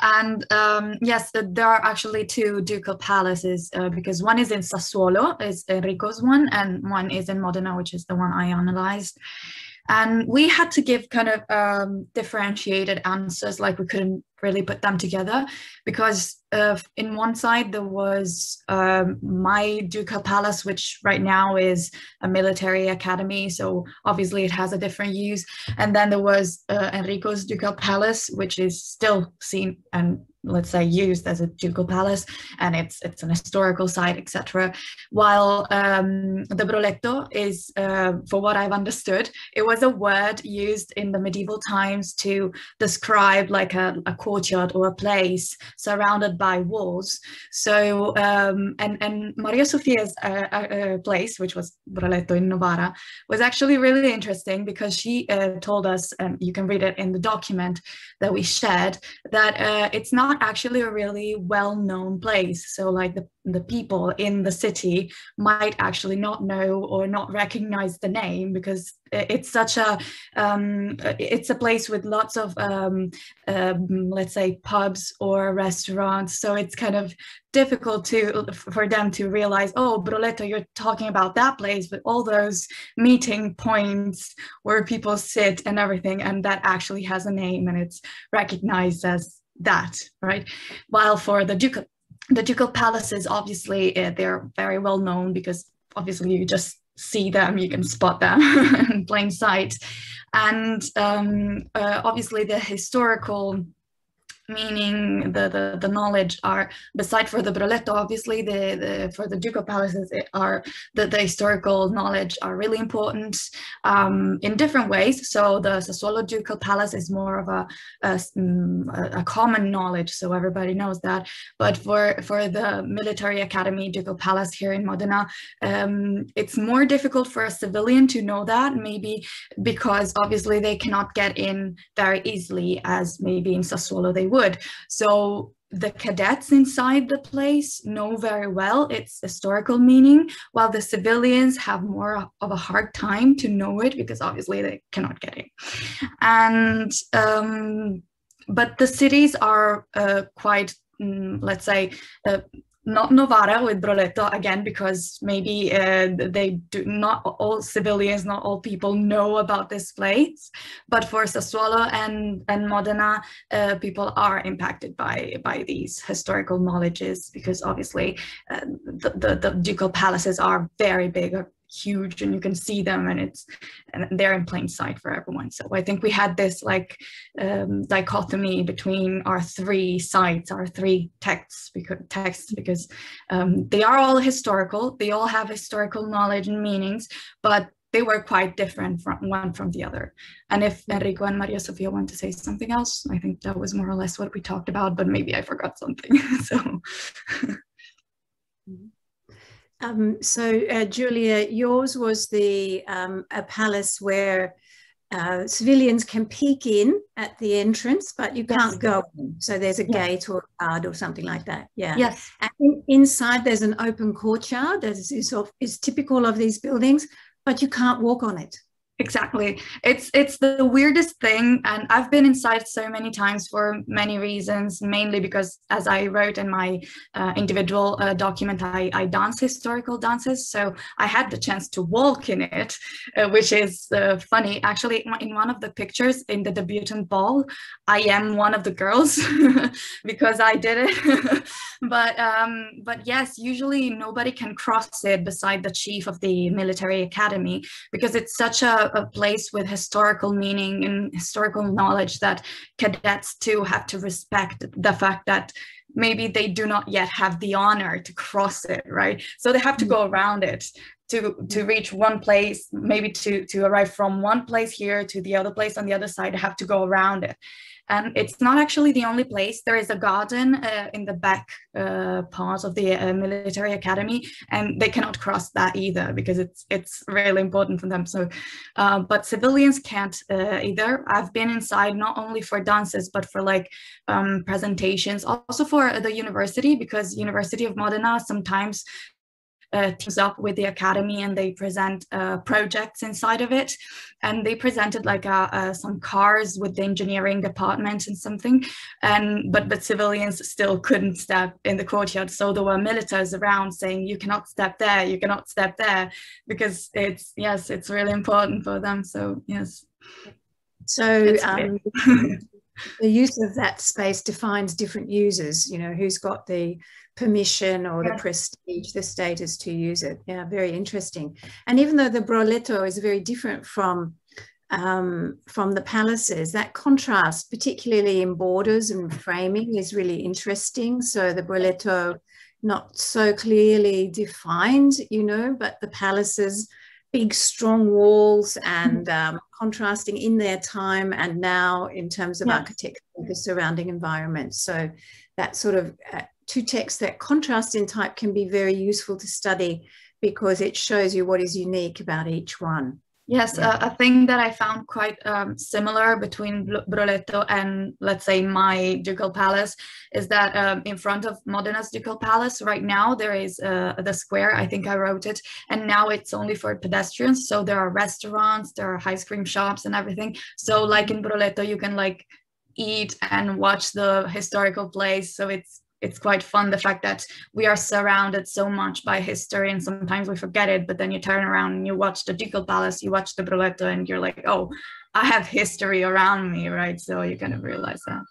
And um, yes, there are actually two ducal palaces uh, because one is in Sassuolo, is Enrico's one, and one is in Modena, which is the one I analyzed. And we had to give kind of um, differentiated answers, like we couldn't really put them together because uh, in one side there was um, my ducal palace which right now is a military academy so obviously it has a different use. And then there was uh, enrico's ducal palace which is still seen and let's say used as a ducal palace and it's it's an historical site etc while um, the broletto is uh, for what i've understood it was a word used in the medieval times to describe like a, a courtyard or a place surrounded by walls. So um, and and maria sofia's uh, uh, place which was broletto in novara was actually really interesting because she uh, told us and you can read it in the document that we shared that uh, it's not not actually a really well-known place. So like the, the people in the city might actually not know or not recognize the name because it's such a um, it's a place with lots of um, um, let's say pubs or restaurants so it's kind of difficult to for them to realize oh broletto you're talking about that place with all those meeting points where people sit and everything and that actually has a name and it's recognized as that, right? While for the ducal, the ducal palaces, obviously uh, they're very well known because obviously you just see them, you can spot them in plain sight. And um, uh, obviously the historical meaning the, the, the knowledge are beside for the broletto obviously the, the for the ducal palaces are the, the historical knowledge are really important um, in different ways. So the Sassuolo ducal palace is more of a, a, a, common knowledge so everybody knows that. But for for the military academy ducal palace here in Modena um, it's more difficult for a civilian to know that maybe because obviously they cannot get in very easily as maybe in Sassuolo they would So the cadets inside the place know very well its historical meaning, while the civilians have more of a hard time to know it because obviously they cannot get it. And um, but the cities are uh, quite, mm, let's say, uh, not Novara with Broletto again because maybe uh, they do not all civilians, not all people know about this place, but for Sassuolo and and Modena, uh, people are impacted by by these historical knowledges because obviously uh, the, the, the ducal palaces are very big, huge and you can see them and it's and they're in plain sight for everyone so i think we had this like um, dichotomy between our three sites our three texts because texts because um, they are all historical they all have historical knowledge and meanings but they were quite different from one from the other. And if Enrico and Maria Sofia want to say something else, I think that was more or less what we talked about, but maybe I forgot something. so Um, so, uh, Julia, yours was the um, a palace where uh, civilians can peek in at the entrance, but you can't yes. go in. So there's a yes. gate or a guard or something like that. Yeah. Yes. And in, inside there's an open courtyard that is, is, of, is typical of these buildings, but you can't walk on it. Exactly. It's it's the weirdest thing and I've been inside so many times for many reasons, mainly because as I wrote in my uh, individual uh, document, I, I dance historical dances. So I had the chance to walk in it, uh, which is uh, funny. Actually, in one of the pictures in the debutant ball, I am one of the girls because I did it. but um, but yes, usually nobody can cross it beside the chief of the military academy because it's such a a, place with historical meaning and historical knowledge that cadets too have to respect the fact that maybe they do not yet have the honor to cross it right? So they have to go mm-hmm. around it to to mm-hmm. reach one place maybe to to arrive from one place here to the other place on the other side have to go around it and it's not actually the only place. There is a garden uh, in the back uh, part of the uh, military academy, and they cannot cross that either because it's it's really important for them. So, uh, but civilians can't uh, either. I've been inside not only for dances but for like um, presentations, also for the university because University of Modena sometimes uh, teams up with the academy and they present uh, projects inside of it. And they presented like a, a, some cars with the engineering department and something, and but but civilians still couldn't step in the courtyard. So there were militaries around saying you cannot step there, you cannot step there, because it's yes, it's really important for them. So yes. So um, the use of that space defines different users, you know, who's got the permission or the prestige, the status to use it. Yeah, very interesting. And even though the Broletto is very different from um, from the palaces, that contrast, particularly in borders and framing, is really interesting. So the Broletto not so clearly defined, you know, but the palaces big strong walls and mm-hmm. um, contrasting in their time and now in terms of yeah. architecture the surrounding environment so that sort of uh, two texts that contrast in type can be very useful to study because it shows you what is unique about each one Yes, yeah. uh, a thing that I found quite um, similar between Broletto and, let's say, my ducal palace is that um, in front of Modena's ducal palace right now there is uh, the square. I think I wrote it, and now it's only for pedestrians. So there are restaurants, there are ice cream shops, and everything. So like in Broletto, you can like eat and watch the historical place. So it's it's quite fun the fact that we are surrounded so much by history and sometimes we forget it but then you turn around and you watch the ducal palace you watch the broletto and you're like oh i have history around me right? So you kind of realize that.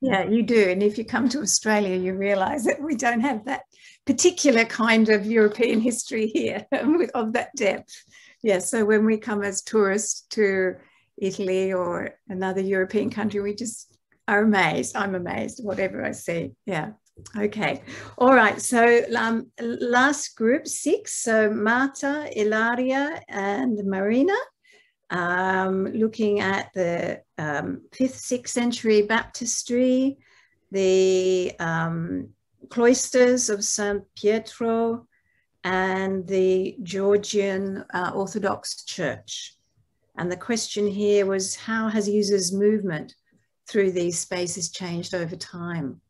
Yeah you do. And if you come to australia you realize that we don't have that particular kind of european history here of that depth. Yeah so when we come as tourists to italy or another european country we just are amazed. I'm amazed, whatever I see. Yeah. Okay. All right. So um, last group, six. So Marta, Ilaria, and Marina, um, looking at the um, fifth, sixth century baptistry, the um, cloisters of San Pietro, and the Georgian uh, Orthodox Church. And the question here was, how has users' movement through these spaces changed over time?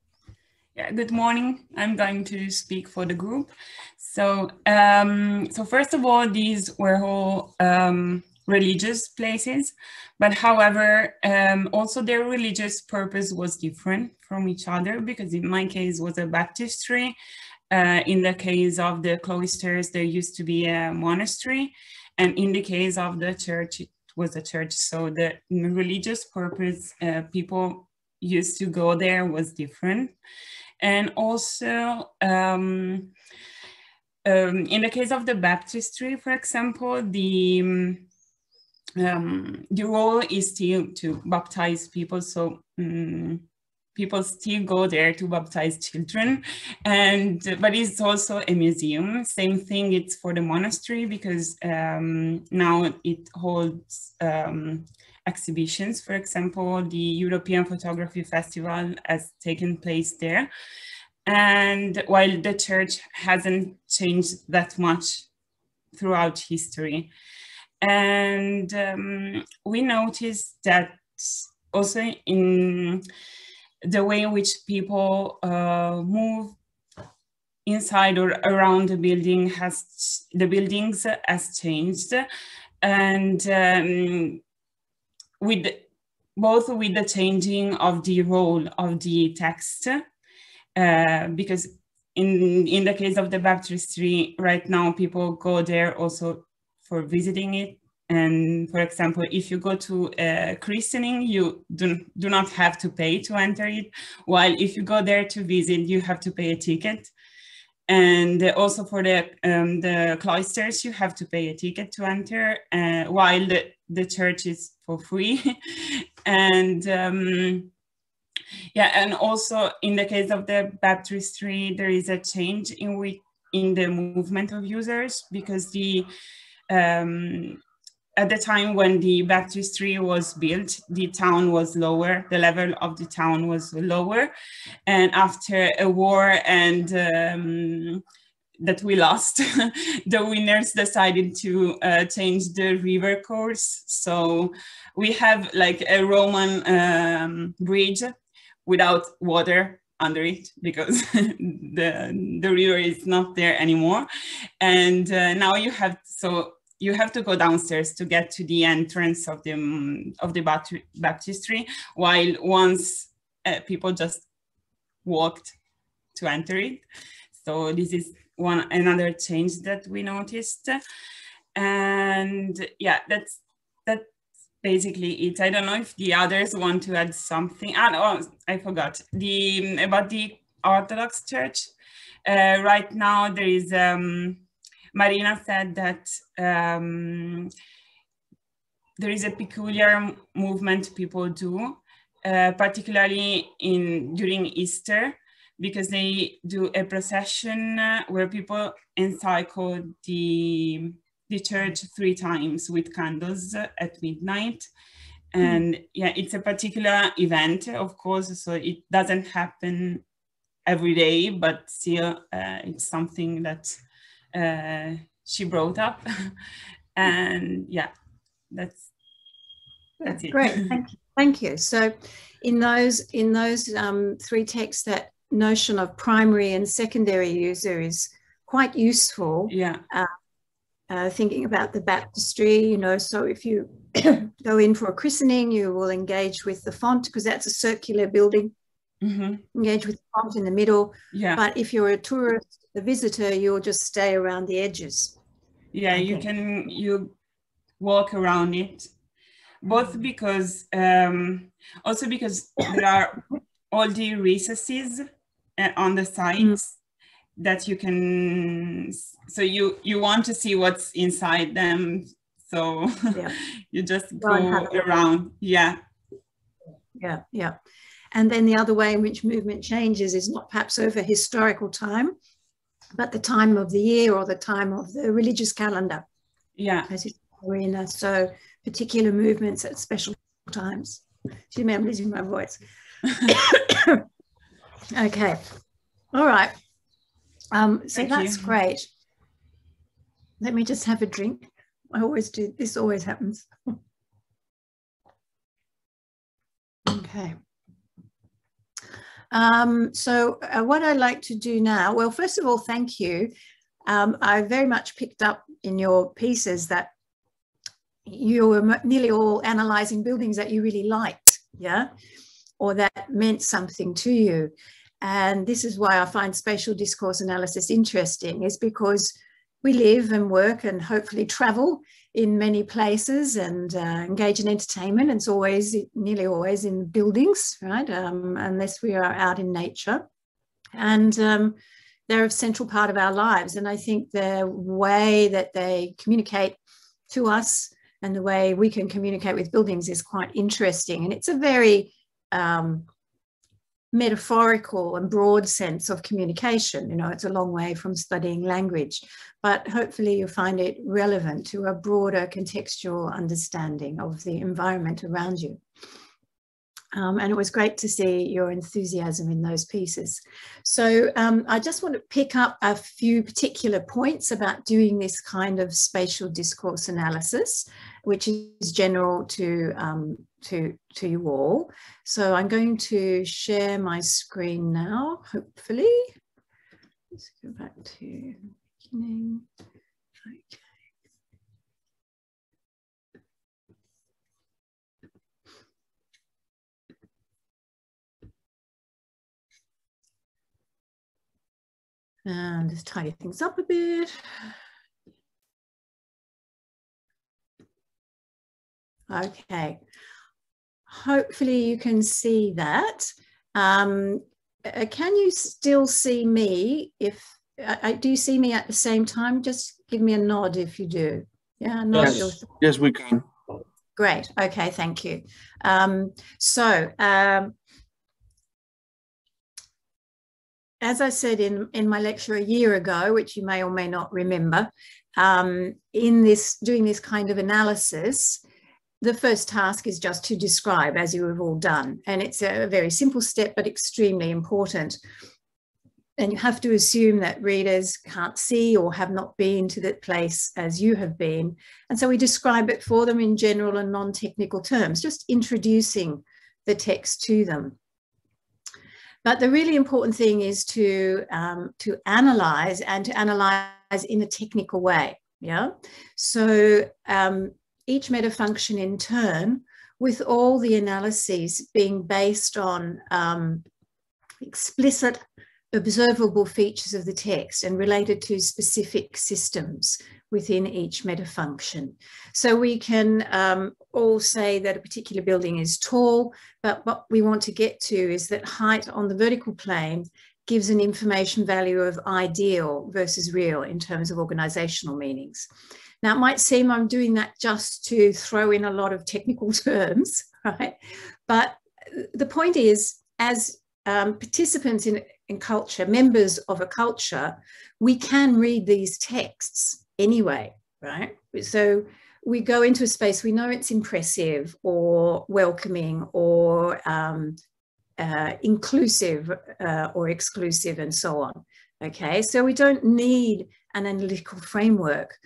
Yeah, good morning. I'm going to speak for the group. So, um, so first of all, these were all um, religious places, but however, um, also their religious purpose was different from each other because in my case was a baptistry. Uh, in the case of the cloisters, there used to be a monastery. And in the case of the church, was a church. So the religious purpose uh, people used to go there was different. And also, um, um, in the case of the baptistry, for example, the um, the role is still to baptize people. So um, people still go there to baptize children. And but it's also a museum. Same thing it's for the monastery because um, now it holds um, exhibitions. For example the european photography festival has taken place there. And while the church hasn't changed that much throughout history. And um, we noticed that also in the way in which people uh, move inside or around the building has the buildings has changed. And um, with both with the changing of the role of the text uh, because in in the case of the baptistry right now people go there also for visiting it and for example, if you go to a christening, you do, do not have to pay to enter it. While if you go there to visit, you have to pay a ticket. And also for the, um, the cloisters, you have to pay a ticket to enter, uh, while the, the church is for free. and um, yeah, and also in the case of the baptistry, there is a change in, we, in the movement of users because the um, at the time when the baptistry was built, the town was lower, the level of the town was lower. And after a war and um, that we lost, the winners decided to uh, change the river course. So we have like a Roman um, bridge without water under it because the, the river is not there anymore. and uh, now you have so you have to go downstairs to get to the entrance of the um, of the baptistry while once uh, people just walked to enter it. So this is one another change that we noticed. And yeah that's that's basically it. I don't know if the others want to add something. Ah, oh, i forgot. The about the orthodox church uh, right now there is um, Marina said that um, there is a peculiar movement people do, uh, particularly in during Easter, because they do a procession uh, where people encircle the the church three times with candles at midnight. Hmm. And mm. yeah, it's a particular event, of course, so it doesn't happen every day, but still uh, it's something that uh, she brought up. and yeah, that's that's it. Great, thank you. Thank you. So, in those in those um, three texts, that notion of primary and secondary user is quite useful. Yeah. Uh, uh, thinking about the baptistry, you know, so if you go in for a christening, you will engage with the font because that's a circular building. Mm-hmm. Engage with the font in the middle. Yeah. But if you're a tourist the visitor, you'll just stay around the edges. Yeah, you can you walk around it, both because um, also because there are all the recesses uh, on the sides mm. that you can. So you you want to see what's inside them. So yeah. you just go around. Yeah. Yeah, yeah. And then the other way in which movement changes is not perhaps over historical time, but the time of the year or the time of the religious calendar. Yeah. As we're in so particular movements at special times. Excuse me, I'm losing my voice. okay. All right. Um, so Thank that's you. great. Let me just have a drink. I always do. This always happens. okay. Um, so uh, what I'd like to do now, well, first of all, thank you. Um, I very much picked up in your pieces that you were nearly all analysing buildings that you really liked, yeah, or that meant something to you. And this is why I find spatial discourse analysis interesting, is because we live and work and hopefully travel in many places and uh, engage in entertainment. It's always, nearly always in buildings, right? Um, unless we are out in nature. And um, they're a central part of our lives. And I think the way that they communicate to us and the way we can communicate with buildings is quite interesting. And it's a very um, metaphorical and broad sense of communication. You know, it's a long way from studying language, but hopefully you find it relevant to a broader contextual understanding of the environment around you. Um, and it was great to see your enthusiasm in those pieces. So um, I just want to pick up a few particular points about doing this kind of spatial discourse analysis, which is general to, um, to, to you all. So I'm going to share my screen now, hopefully. Let's go back to beginning. Okay. And just tidy things up a bit. Okay, hopefully you can see that. Um, uh, can you still see me if, uh, do you see me at the same time? Just give me a nod if you do. Yeah, nod yes, yes we can. Great, okay, thank you. Um, so, um, as I said in, in my lecture a year ago, which you may or may not remember, um, in this doing this kind of analysis, the first task is just to describe, as you have all done. And it's a very simple step, but extremely important. And you have to assume that readers can't see or have not been to that place as you have been. And so we describe it for them in general and non-technical terms, just introducing the text to them. But the really important thing is to, um, to analyze and to analyze in a technical way. Yeah. So um, each meta function in turn, with all the analyses being based on um, explicit observable features of the text and related to specific systems within each meta function. So we can um, all say that a particular building is tall, but what we want to get to is that height on the vertical plane gives an information value of ideal versus real in terms of organizational meanings. Now it might seem I'm doing that just to throw in a lot of technical terms, right? But the point is, as um, participants in, in culture, members of a culture, we can read these texts anyway, right? So we go into a space, we know it's impressive or welcoming or um, uh, inclusive uh, or exclusive and so on. Okay, so we don't need an analytical framework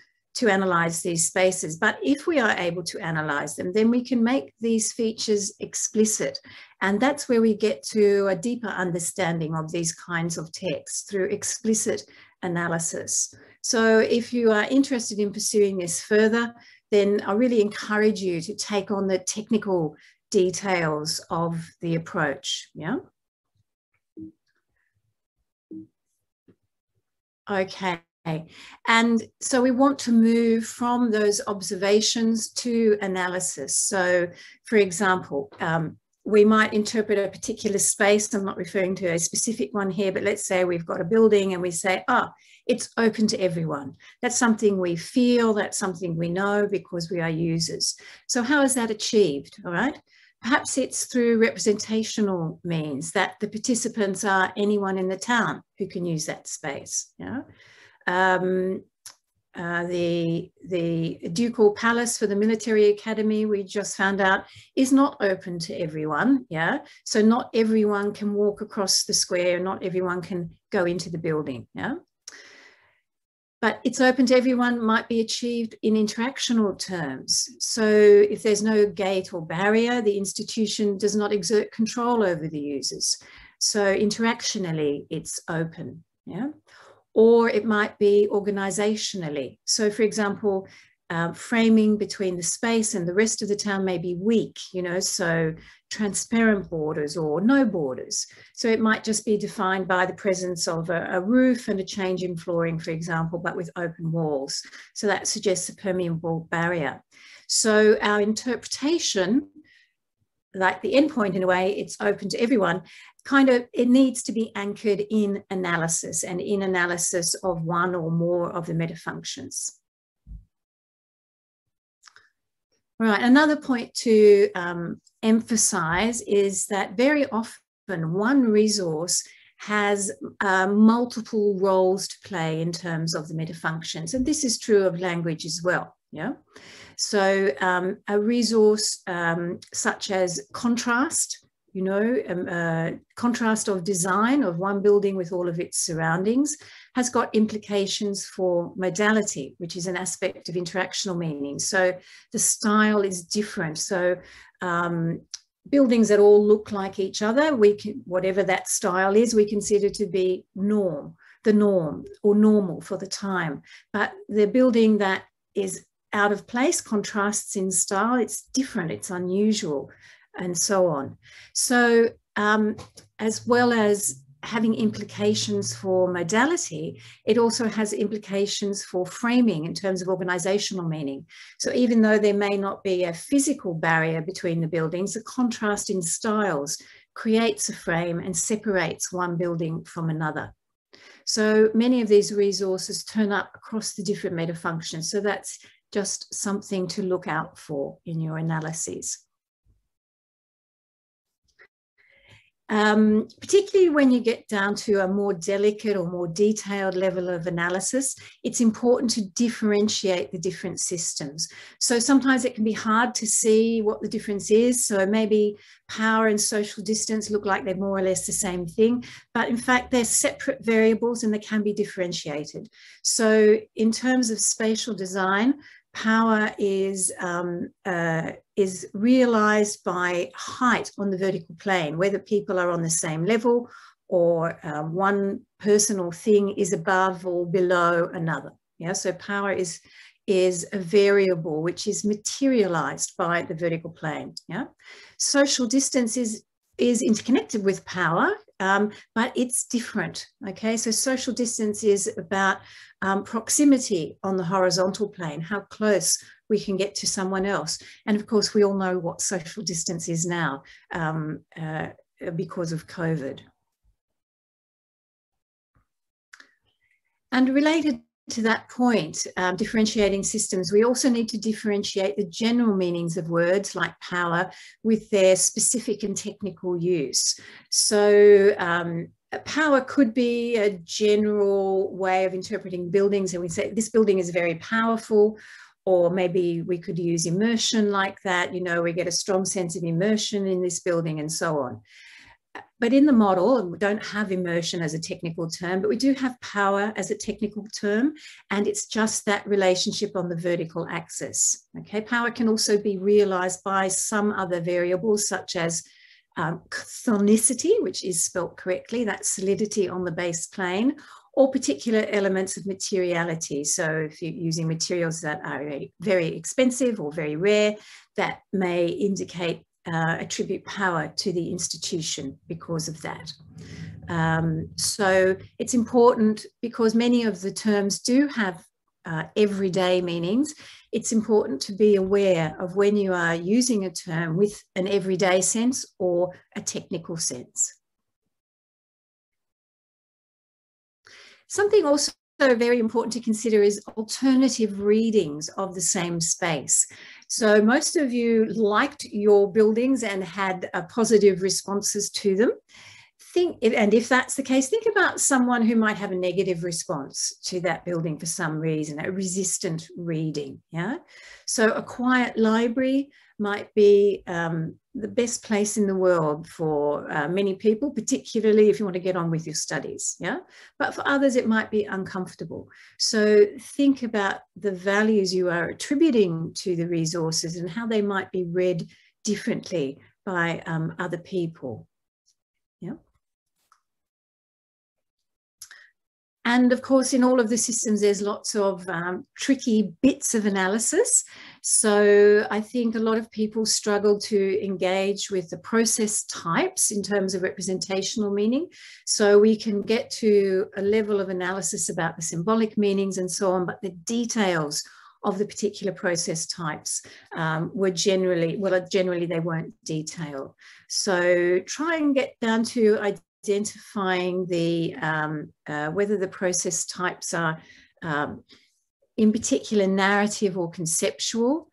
to analyze these spaces. But if we are able to analyze them, then we can make these features explicit. And that's where we get to a deeper understanding of these kinds of texts through explicit analysis. So if you are interested in pursuing this further, then I really encourage you to take on the technical details of the approach, yeah? Okay, and so we want to move from those observations to analysis. So for example, um, we might interpret a particular space. I'm not referring to a specific one here, but let's say we've got a building and we say, ah, oh, it's open to everyone. That's something we feel, that's something we know because we are users. So how is that achieved, all right? Perhaps it's through representational means that the participants are anyone in the town who can use that space, yeah? Um, uh, the, the ducal palace for the military academy, we just found out, is not open to everyone. Yeah. So not everyone can walk across the square, not everyone can go into the building. Yeah. But it's open to everyone might be achieved in interactional terms. So if there's no gate or barrier, the institution does not exert control over the users. So interactionally, it's open. Yeah or it might be organizationally. So for example, uh, framing between the space and the rest of the town may be weak, you know, so transparent borders or no borders. So it might just be defined by the presence of a, a, roof and a change in flooring, for example, but with open walls. So that suggests a permeable barrier. So our interpretation, like the endpoint in a way, it's open to everyone, kind of, it needs to be anchored in analysis and in analysis of one or more of the metafunctions. Right, another point to um, emphasize is that very often one resource has uh, multiple roles to play in terms of the metafunctions. And this is true of language as well. Yeah. So um, a resource um, such as contrast you know, um, uh, contrast of design of one building with all of its surroundings has got implications for modality, which is an aspect of interactional meaning. So the style is different. So um, buildings that all look like each other, we can, whatever that style is, we consider to be norm, the norm or normal for the time. But the building that is out of place, contrasts in style, it's different, it's unusual and so on. So um, as well as having implications for modality, it also has implications for framing in terms of organizational meaning. So even though there may not be a physical barrier between the buildings, the contrast in styles creates a frame and separates one building from another. So many of these resources turn up across the different meta functions. So that's just something to look out for in your analyses. Um, particularly when you get down to a more delicate or more detailed level of analysis, it's important to differentiate the different systems. So sometimes it can be hard to see what the difference is. So maybe power and social distance look like they're more or less the same thing, but in fact, they're separate variables and they can be differentiated. So in terms of spatial design, power is, um, uh, is realized by height on the vertical plane, whether people are on the same level or um, one person or thing is above or below another. Yeah, so power is is a variable which is materialized by the vertical plane. Yeah, social distance is is interconnected with power, um, but it's different. Okay, so social distance is about um, proximity on the horizontal plane, how close we can get to someone else. And of course, we all know what social distance is now um, uh, because of COVID. And related to that point, um, differentiating systems, we also need to differentiate the general meanings of words like power with their specific and technical use. So um, power could be a general way of interpreting buildings and we say this building is very powerful or maybe we could use immersion like that, you know, we get a strong sense of immersion in this building and so on. But in the model, we don't have immersion as a technical term, but we do have power as a technical term, and it's just that relationship on the vertical axis. Okay, power can also be realized by some other variables such as um, which is spelt correctly, that solidity on the base plane, or particular elements of materiality. So if you're using materials that are very expensive or very rare, that may indicate, uh, attribute power to the institution because of that. Um, so it's important because many of the terms do have uh, everyday meanings. It's important to be aware of when you are using a term with an everyday sense or a technical sense. Something also very important to consider is alternative readings of the same space. So most of you liked your buildings and had uh, positive responses to them. Think, and if that's the case, think about someone who might have a negative response to that building for some reason, a resistant reading, yeah? So a quiet library, might be um, the best place in the world for uh, many people, particularly if you want to get on with your studies. Yeah, but for others, it might be uncomfortable. So think about the values you are attributing to the resources and how they might be read differently by um, other people. Yeah. And of course, in all of the systems, there's lots of um, tricky bits of analysis. So I think a lot of people struggle to engage with the process types in terms of representational meaning. So we can get to a level of analysis about the symbolic meanings and so on, but the details of the particular process types um, were generally, well, generally they weren't detailed. So try and get down to identifying the um, uh, whether the process types are um, in particular narrative or conceptual.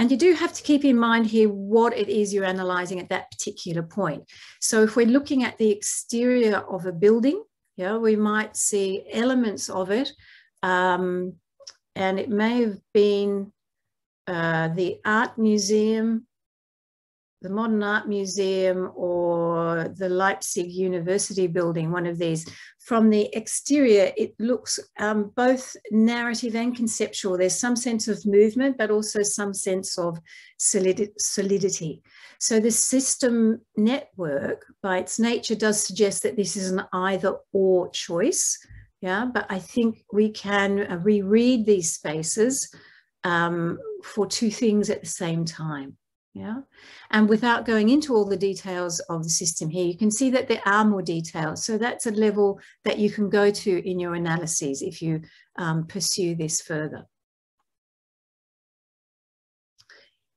And you do have to keep in mind here what it is you're analysing at that particular point. So if we're looking at the exterior of a building, yeah, we might see elements of it, um, and it may have been uh, the art museum the Modern Art Museum or the Leipzig University building, one of these, from the exterior, it looks um, both narrative and conceptual. There's some sense of movement, but also some sense of solidity. So the system network, by its nature, does suggest that this is an either or choice. Yeah, but I think we can uh, reread these spaces um, for two things at the same time. Yeah, and without going into all the details of the system here, you can see that there are more details. So that's a level that you can go to in your analyses if you um, pursue this further.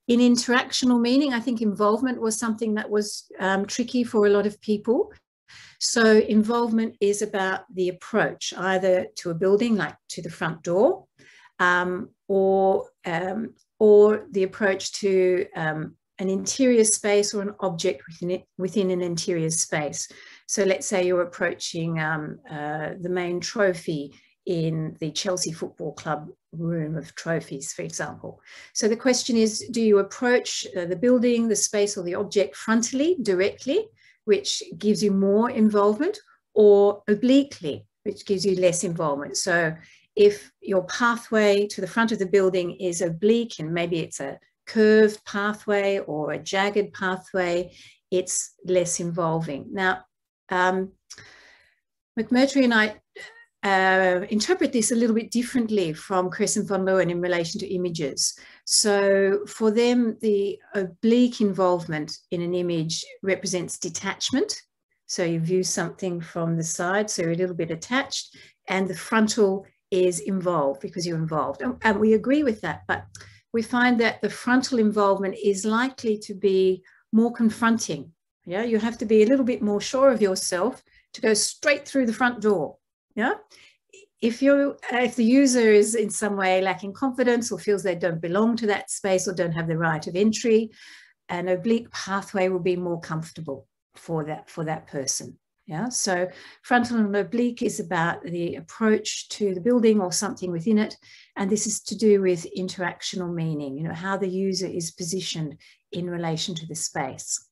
In interactional meaning, I think involvement was something that was um, tricky for a lot of people. So involvement is about the approach, either to a building like to the front door, um, or um, or the approach to um, an interior space or an object within it, within an interior space. So let's say you're approaching um, uh, the main trophy in the Chelsea Football Club room of trophies, for example. So the question is, do you approach uh, the building, the space or the object frontally, directly, which gives you more involvement, or obliquely, which gives you less involvement? So if your pathway to the front of the building is oblique and maybe it's a curved pathway or a jagged pathway, it's less involving. Now, Um, McMurtrie and I uh, interpret this a little bit differently from Kress and van Leeuwen in relation to images. So for them, the oblique involvement in an image represents detachment. So you view something from the side, so you're a little bit attached, and the frontal is involved because you're involved. And, and we agree with that, but we find that the frontal involvement is likely to be more confronting. Yeah, you have to be a little bit more sure of yourself to go straight through the front door. Yeah. If you if the user is in some way lacking confidence or feels they don't belong to that space or don't have the right of entry, an oblique pathway will be more comfortable for that for that person. Yeah, so frontal and oblique is about the approach to the building or something within it. And this is to do with interactional meaning, you know, how the user is positioned in relation to the space.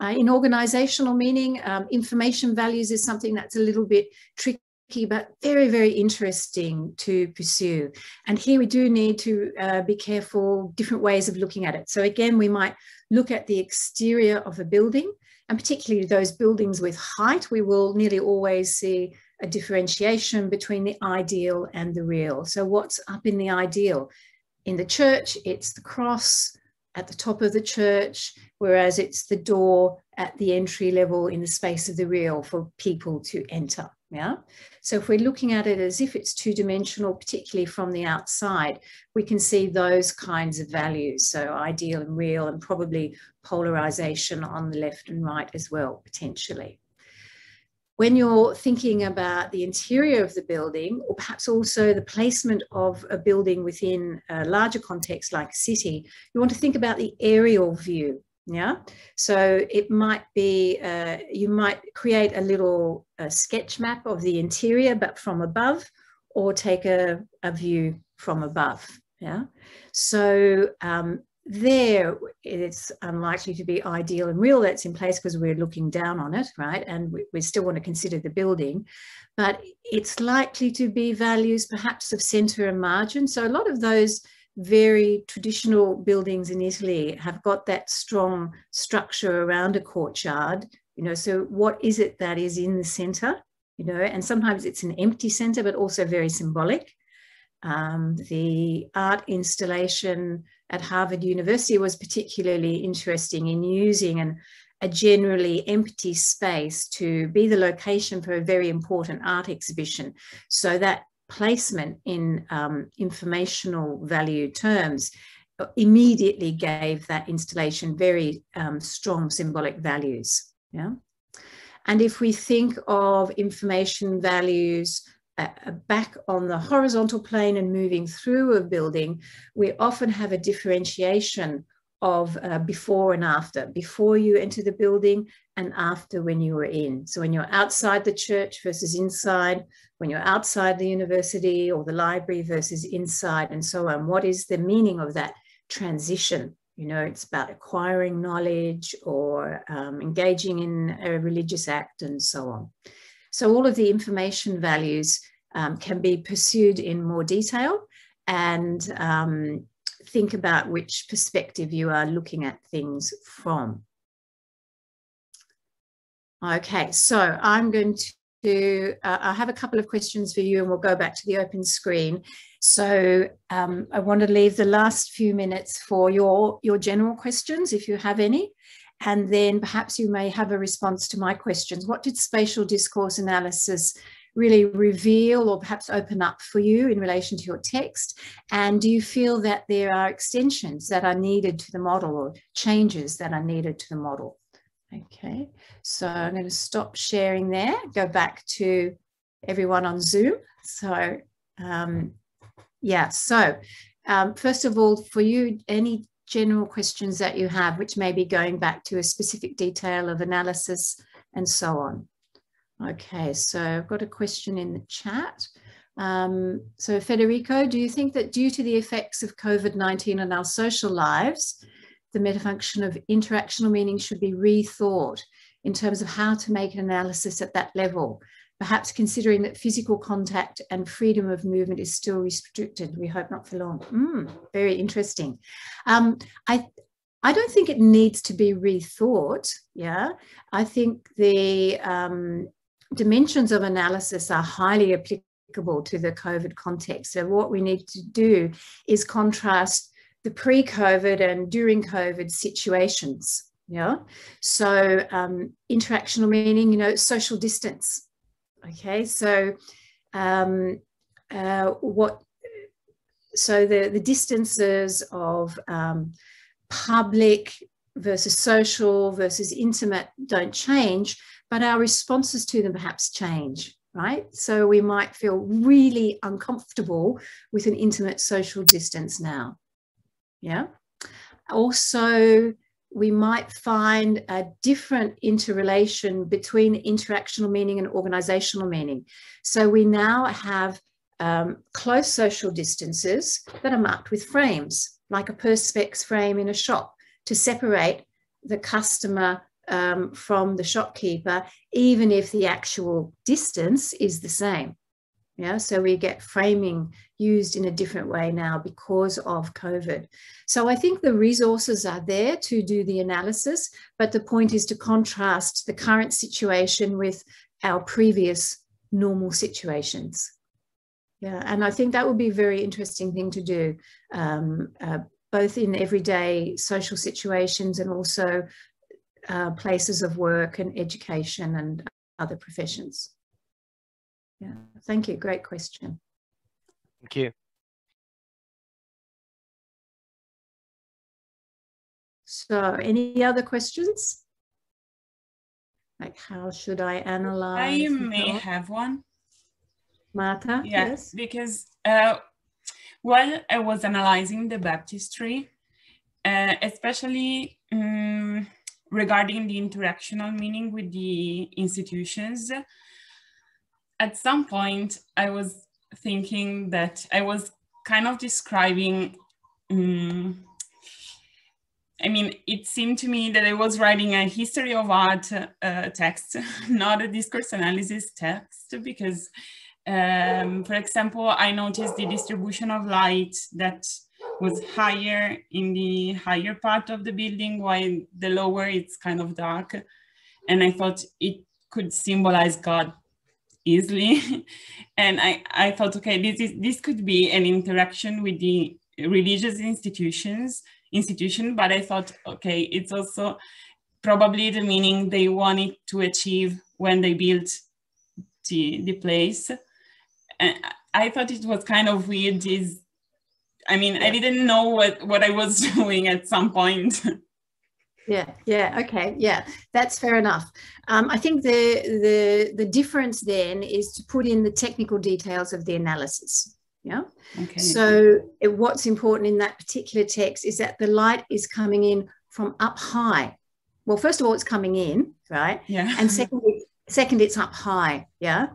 Uh, in organizational meaning, um, information values is something that's a little bit tricky but very, very interesting to pursue. And here we do need to uh, be careful, different ways of looking at it. So again, we might look at the exterior of a building, and particularly those buildings with height, we will nearly always see a differentiation between the ideal and the real. So what's up in the ideal? In the church, it's the cross, at the top of the church, whereas it's the door at the entry level in the space of the real for people to enter. Yeah. So if we're looking at it as if it's two dimensional, particularly from the outside, we can see those kinds of values. So ideal and real, and probably polarization on the left and right as well, potentially when you're thinking about the interior of the building, or perhaps also the placement of a building within a larger context like a city, you want to think about the aerial view. Yeah, so it might be uh, you might create a little uh, sketch map of the interior, but from above, or take a, a view from above. Yeah, so um, there it's unlikely to be ideal and real that's in place because we're looking down on it, right? And we, we, still want to consider the building, but it's likely to be values perhaps of center and margin. So a lot of those very traditional buildings in Italy have got that strong structure around a courtyard, you know, so what is it that is in the center, you know, and sometimes it's an empty center, but also very symbolic. Um, the art installation at Harvard University was particularly interesting in using an, a generally empty space to be the location for a very important art exhibition. So that placement in um, informational value terms immediately gave that installation very um, strong symbolic values. Yeah. And if we think of information values uh, back on the horizontal plane and moving through a building, we often have a differentiation of uh, before and after, before you enter the building and after when you were in. So when you're outside the church versus inside, when you're outside the university or the library versus inside and so on, what is the meaning of that transition? You know, it's about acquiring knowledge or um, engaging in a religious act and so on. So all of the information values um, can be pursued in more detail and um, think about which perspective you are looking at things from. Okay, so I'm going to, uh, I have a couple of questions for you and we'll go back to the open screen. So um, I want to leave the last few minutes for your, your general questions, if you have any. And then perhaps you may have a response to my questions. What did spatial discourse analysis really reveal or perhaps open up for you in relation to your text? And do you feel that there are extensions that are needed to the model or changes that are needed to the model? Okay, so I'm going to stop sharing there, go back to everyone on Zoom. So um, yeah, so um, first of all, for you, any general questions that you have, which may be going back to a specific detail of analysis and so on. Okay, so I've got a question in the chat. Um, so Federico, do you think that due to the effects of COVID-19 on our social lives, the metafunction of interactional meaning should be rethought in terms of how to make an analysis at that level? perhaps considering that physical contact and freedom of movement is still restricted. We hope not for long. Mm, very interesting. Um, I, I don't think it needs to be rethought. Yeah, I think the um, dimensions of analysis are highly applicable to the COVID context. So what we need to do is contrast the pre-COVID and during COVID situations. Yeah, so um, interactional meaning, you know, social distance. Okay, so um, uh, what? So the the distances of um, public versus social versus intimate don't change, but our responses to them perhaps change, right? So we might feel really uncomfortable with an intimate social distance now. Yeah. Also, we might find a different interrelation between interactional meaning and organizational meaning. So we now have um, close social distances that are marked with frames, like a perspex frame in a shop to separate the customer um, from the shopkeeper, even if the actual distance is the same. Yeah, so we get framing used in a different way now because of COVID. So I think the resources are there to do the analysis, but the point is to contrast the current situation with our previous normal situations. Yeah, and I think that would be a very interesting thing to do, um, uh, both in everyday social situations and also uh, places of work and education and other professions. Yeah, thank you. Great question. Thank you. So any other questions? Like how should I analyze? I may have one. Marta, yeah, yes? because uh, while I was analyzing the baptistry, uh, especially um, regarding the interactional meaning with the institutions, at some point I was thinking that I was kind of describing, um, I mean, it seemed to me that I was writing a history of art uh, text, not a discourse analysis text, because, um, for example, I noticed the distribution of light that was higher in the higher part of the building, while the lower it's kind of dark. And I thought it could symbolize God easily. and I, I thought, okay, this is this could be an interaction with the religious institutions institution, but I thought, okay, it's also probably the meaning they wanted to achieve when they built the, the place. And I thought it was kind of weird is I mean, I didn't know what, what I was doing at some point. Yeah, yeah, okay, yeah, that's fair enough. Um, I think the, the, the difference then is to put in the technical details of the analysis. Yeah. Okay. So it, what's important in that particular text is that the light is coming in from up high. Well, first of all, it's coming in, right? Yeah. And secondly, second, it's up high. Yeah.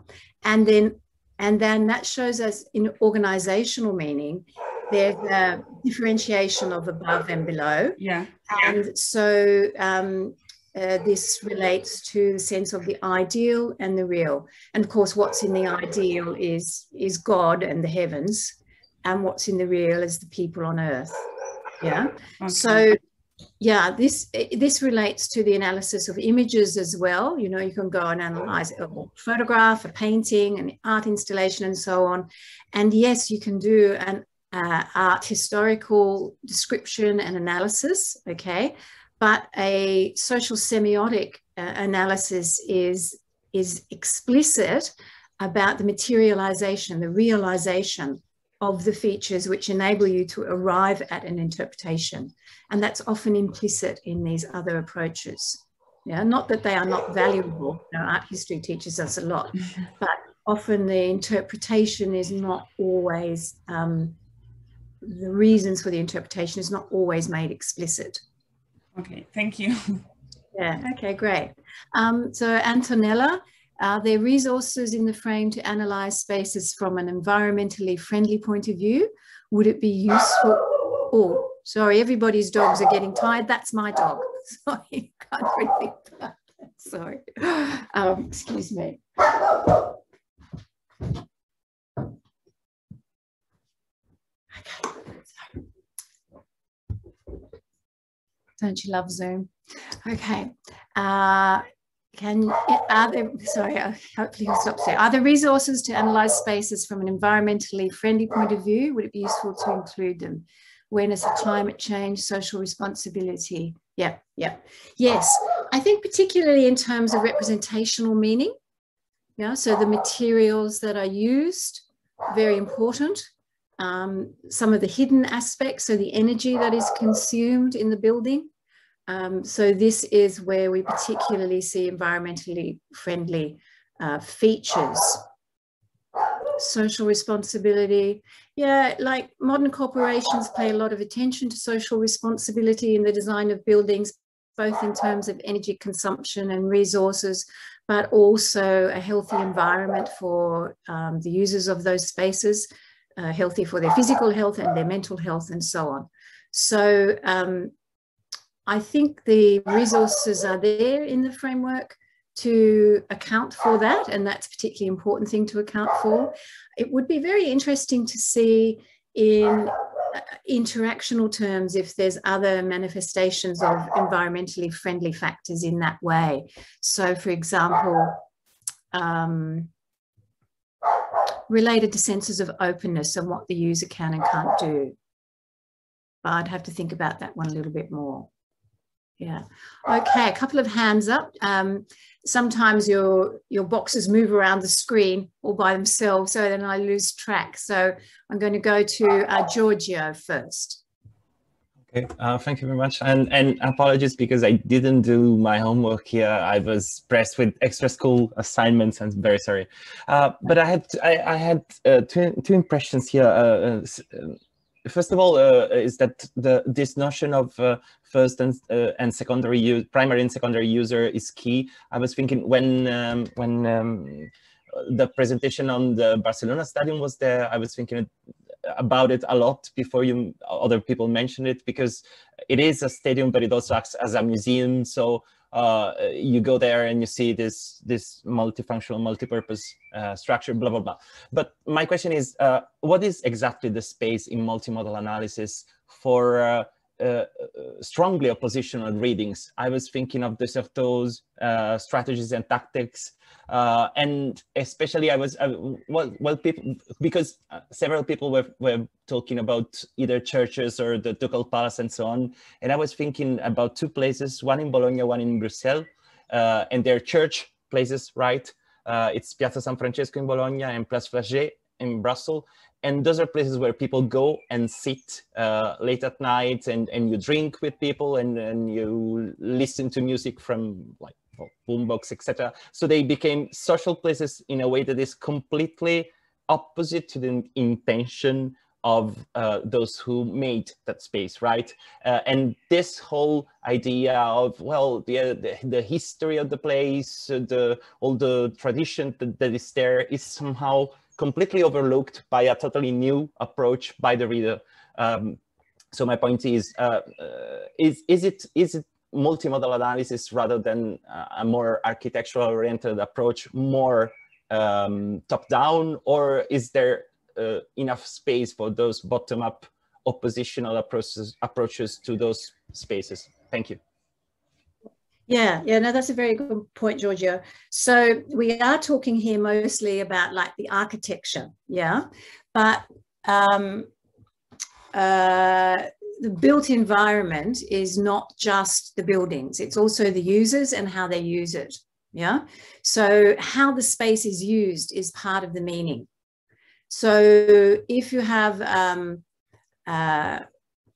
And then, and then that shows us in organizational meaning there's a differentiation of above and below. Yeah. And so um, uh, this relates to the sense of the ideal and the real. And of course, what's in the ideal is, is God and the heavens, and what's in the real is the people on earth. Yeah. Okay. So yeah, this this relates to the analysis of images as well. You know, you can go and analyze a photograph, a painting, an art installation, and so on. And yes, you can do an uh, art historical description and analysis, okay? But a social semiotic uh, analysis is, is explicit about the materialization, the realization of the features which enable you to arrive at an interpretation. And that's often implicit in these other approaches. Yeah, not that they are not valuable. You know, art history teaches us a lot, but often the interpretation is not always um, the reasons for the interpretation is not always made explicit. Okay, thank you. Yeah, okay, great. Um, so Antonella, are there resources in the frame to analyze spaces from an environmentally friendly point of view? Would it be useful? Oh, sorry, everybody's dogs are getting tired. That's my dog. Sorry, can't really. Sorry. Um, excuse me. Don't you love Zoom? Okay. Uh, can are there sorry hopefully you'll stop there. Are there resources to analyze spaces from an environmentally friendly point of view? Would it be useful to include them? Awareness of climate change social responsibility. Yeah yeah. Yes i think particularly in terms of representational meaning yeah so the materials that are used very important um, some of the hidden aspects so the energy that is consumed in the building um, so this is where we particularly see environmentally friendly uh, features. Social responsibility. Yeah, like modern corporations pay a lot of attention to social responsibility in the design of buildings, both in terms of energy consumption and resources, but also a healthy environment for um, the users of those spaces, uh, healthy for their physical health and their mental health and so on. So um, I think the resources are there in the framework to account for that, and that's a particularly important thing to account for. It would be very interesting to see in uh, interactional terms if there's other manifestations of environmentally friendly factors in that way. So, for example, um, related to senses of openness and what the user can and can't do. But I'd have to think about that one a little bit more. Yeah. Okay, a couple of hands up. Um, sometimes your your boxes move around the screen all by themselves, so then I lose track. So I'm going to go to uh, Giorgio first. Okay, uh, thank you very much. And and apologies because I didn't do my homework here. I was pressed with extra school assignments and very sorry. Uh, but I had I, I had uh, two two impressions here. Uh, uh, first of all, uh, is that the this notion of uh, first and uh, and secondary use, primary and secondary user is key. I was thinking when um, when um, the presentation on the Barcelona stadium was there, I was thinking about it a lot before you other people mention it because it is a stadium, but it also acts as a museum. So uh, you go there and you see this this multifunctional, multi-purpose uh, structure, blah blah blah. But my question is, uh, what is exactly the space in multimodal analysis for uh, uh, strongly oppositional readings. I was thinking of those uh, strategies and tactics, uh, and especially I was well, well, people because uh, several people were were talking about either churches or the Ducal Palace and so on, and I was thinking about two places, one in Bologna, one in Brussels, and they're church places, right? it's Piazza San Francesco in Bologna and Place Flagey in Brussels, and those are places where people go and sit uh, late at night and, and you drink with people and, and you listen to music from like boombox, etc. So they became social places in a way that is completely opposite to the intention of uh, those who made that space, right? Uh, and this whole idea of, well, the, the, the history of the place, the, all the tradition that, that is there is somehow completely overlooked by a totally new approach by the reader. Um, so my point is, uh, uh, is, is, it, is it multimodal analysis rather than a more architectural oriented approach, more um, top down, or is there uh, enough space for those bottom up oppositional approaches, approaches to those spaces? Thank you. Yeah, yeah, no, that's a very good point, Giorgio. So we are talking here mostly about like the architecture, yeah, but um, uh, the built environment is not just the buildings, it's also the users and how they use it, yeah. So how the space is used is part of the meaning. So if you have um, uh,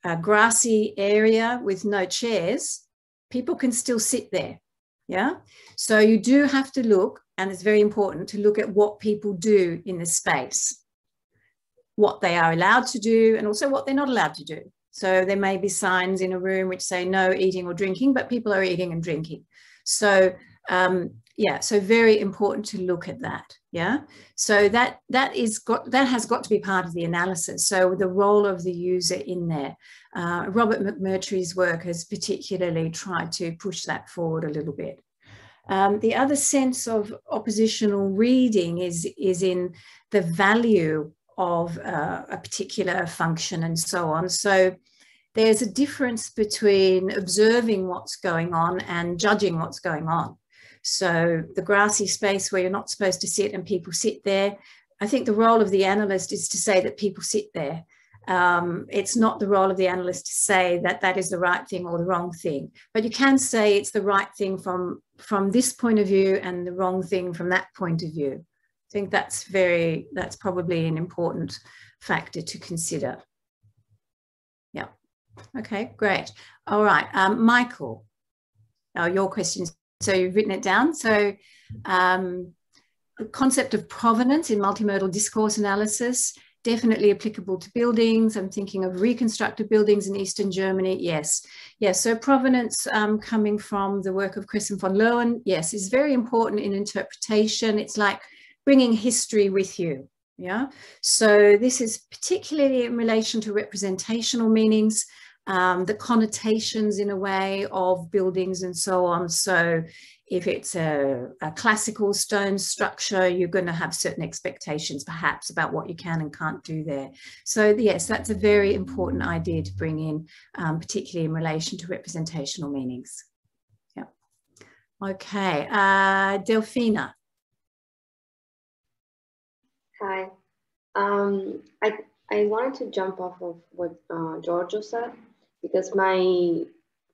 a grassy area with no chairs, people can still sit there. Yeah. So you do have to look, and it's very important to look at what people do in the space, what they are allowed to do, and also what they're not allowed to do. So there may be signs in a room which say no eating or drinking, but people are eating and drinking. So um, yeah, so very important to look at that. Yeah, so that that is got that has got to be part of the analysis. So the role of the user in there. Uh, Robert McMurtrie's work has particularly tried to push that forward a little bit. Um, the other sense of oppositional reading is is in the value of uh, a particular function and so on. So there's a difference between observing what's going on and judging what's going on. So the grassy space where you're not supposed to sit and people sit there, I think the role of the analyst is to say that people sit there. Um, it's not the role of the analyst to say that that is the right thing or the wrong thing, but you can say it's the right thing from, from this point of view and the wrong thing from that point of view. I think that's very, that's probably an important factor to consider. Yeah. Okay, great. All right, um, Michael, Now your questions. So you've written it down. So um, the concept of provenance in multimodal discourse analysis, definitely applicable to buildings. I'm thinking of reconstructed buildings in Eastern Germany. Yes. Yes. So provenance um, coming from the work of Kress and van Leeuwen. Yes, is very important in interpretation. It's like bringing history with you. Yeah. So this is particularly in relation to representational meanings, um, the connotations in a way of buildings and so on. So if it's a, a, classical stone structure, you're going to have certain expectations perhaps about what you can and can't do there. So yes, that's a very important idea to bring in, um, particularly in relation to representational meanings. Yeah. Okay, uh, Delphina. Hi. Um, I, I wanted to jump off of what uh, Giorgio said because my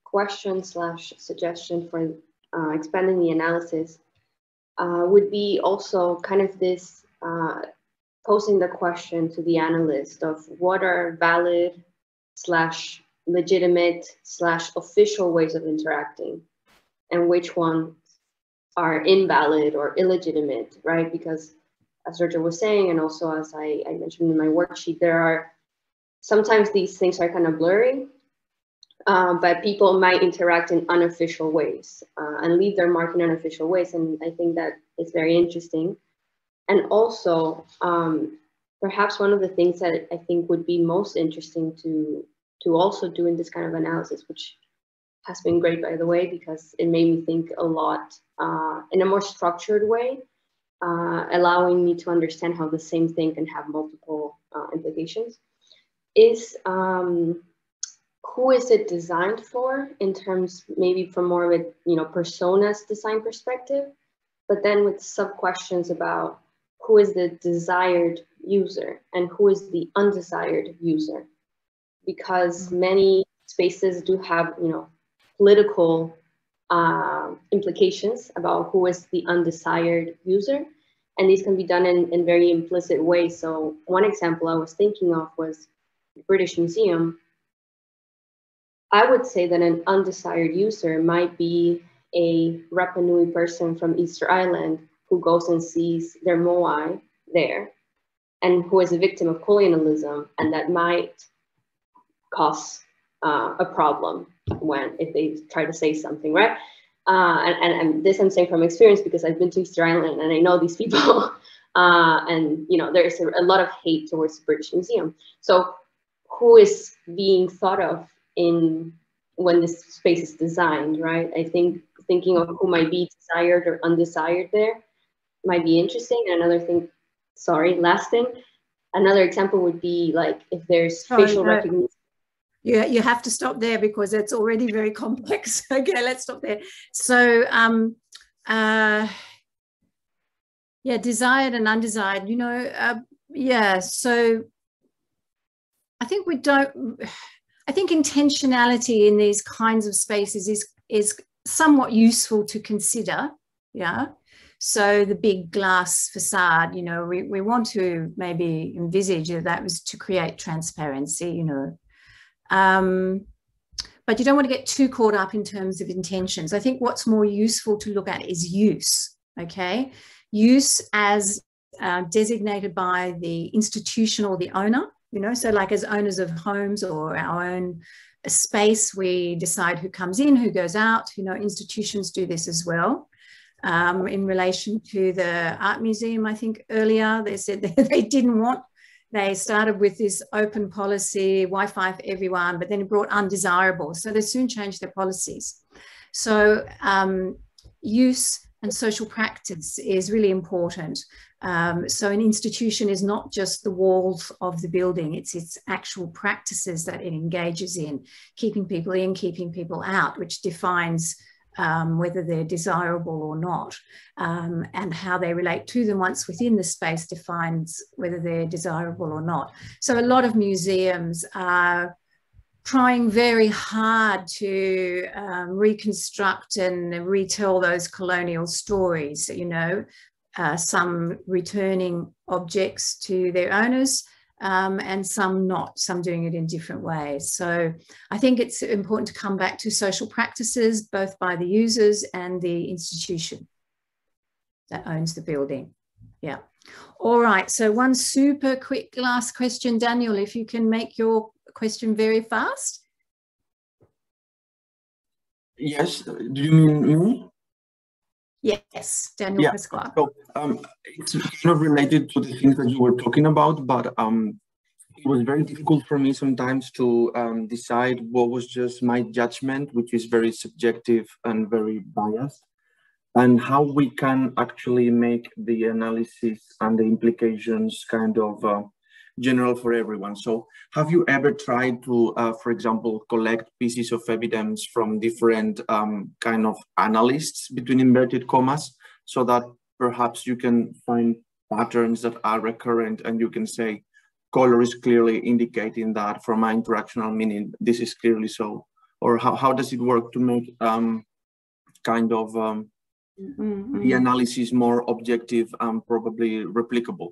question slash suggestion for uh, expanding the analysis uh, would be also kind of this uh, posing the question to the analyst of what are valid slash legitimate slash official ways of interacting and which ones are invalid or illegitimate, right? Because as Sergio was saying, and also as I, I mentioned in my worksheet, there are sometimes these things are kind of blurry uh, but people might interact in unofficial ways uh, and leave their mark in unofficial ways. And I think that is very interesting. And also, um, perhaps one of the things that I think would be most interesting to, to also do in this kind of analysis, which has been great, by the way, because it made me think a lot uh, in a more structured way, uh, allowing me to understand how the same thing can have multiple uh, implications, is um, who is it designed for in terms maybe from more of a you know personas design perspective? But then with sub questions about who is the desired user and who is the undesired user. Because mm-hmm. many spaces do have you know political uh, implications about who is the undesired user. And these can be done in, in very implicit ways. So one example i was thinking of was the british museum I would say that an undesired user might be a Rapa Nui person from Easter Island who goes and sees their moai there and who is a victim of colonialism and that might cause uh, a problem when if they try to say something, right? Uh, and, and, and, this I'm saying from experience because I've been to Easter Island and I know these people. uh, and you know, there's a, a lot of hate towards the British Museum. So who is being thought of in when this space is designed, right? I think thinking of who might be desired or undesired there might be interesting. And another thing, sorry, last thing, another example would be like if there's facial recognition. Yeah, you have to stop there because it's already very complex. okay, let's stop there. So, um, uh, yeah, desired and undesired, you know, uh, yeah, so I think we don't I think intentionality in these kinds of spaces is is somewhat useful to consider. Yeah. So the big glass facade, you know, we, we want to maybe envisage that, that was to create transparency, you know. Um, but you don't want to get too caught up in terms of intentions. I think what's more useful to look at is use, okay? Use as uh, designated by the institution or the owner, you know so like as owners of homes or our own space we decide who comes in who goes out. You know institutions do this as well. Um, in relation to the art museum i think earlier they said they didn't want they started with this open policy wi-fi for everyone but then it brought undesirable. So they soon changed their policies. So um, use and social practice is really important. Um, so an institution is not just the walls of the building, it's its actual practices that it engages in, keeping people in, keeping people out, which defines um, whether they're desirable or not, um, and how they relate to them once within the space defines whether they're desirable or not. So a lot of museums are trying very hard to um, reconstruct and retell those colonial stories, you know, uh, some returning objects to their owners um, and some not, some doing it in different ways. So I think it's important to come back to social practices, both by the users and the institution that owns the building. Yeah. All right. So one super quick last question, Daniel, if you can make your question very fast? Yes. Do you mean me? Yes, Daniel yeah. Pasqua. So um, it's kind of related to the things that you were talking about, but um, it was very difficult for me sometimes to um, decide what was just my judgment, which is very subjective and very biased, and how we can actually make the analysis and the implications kind of uh, general for everyone. So have you ever tried to, uh, for example, collect pieces of evidence from different um, kind of analysts between inverted commas so that perhaps you can find patterns that are recurrent and you can say color is clearly indicating that from my interactional meaning this is clearly so or how, how does it work to make um, kind of um, mm -hmm. the analysis more objective and probably replicable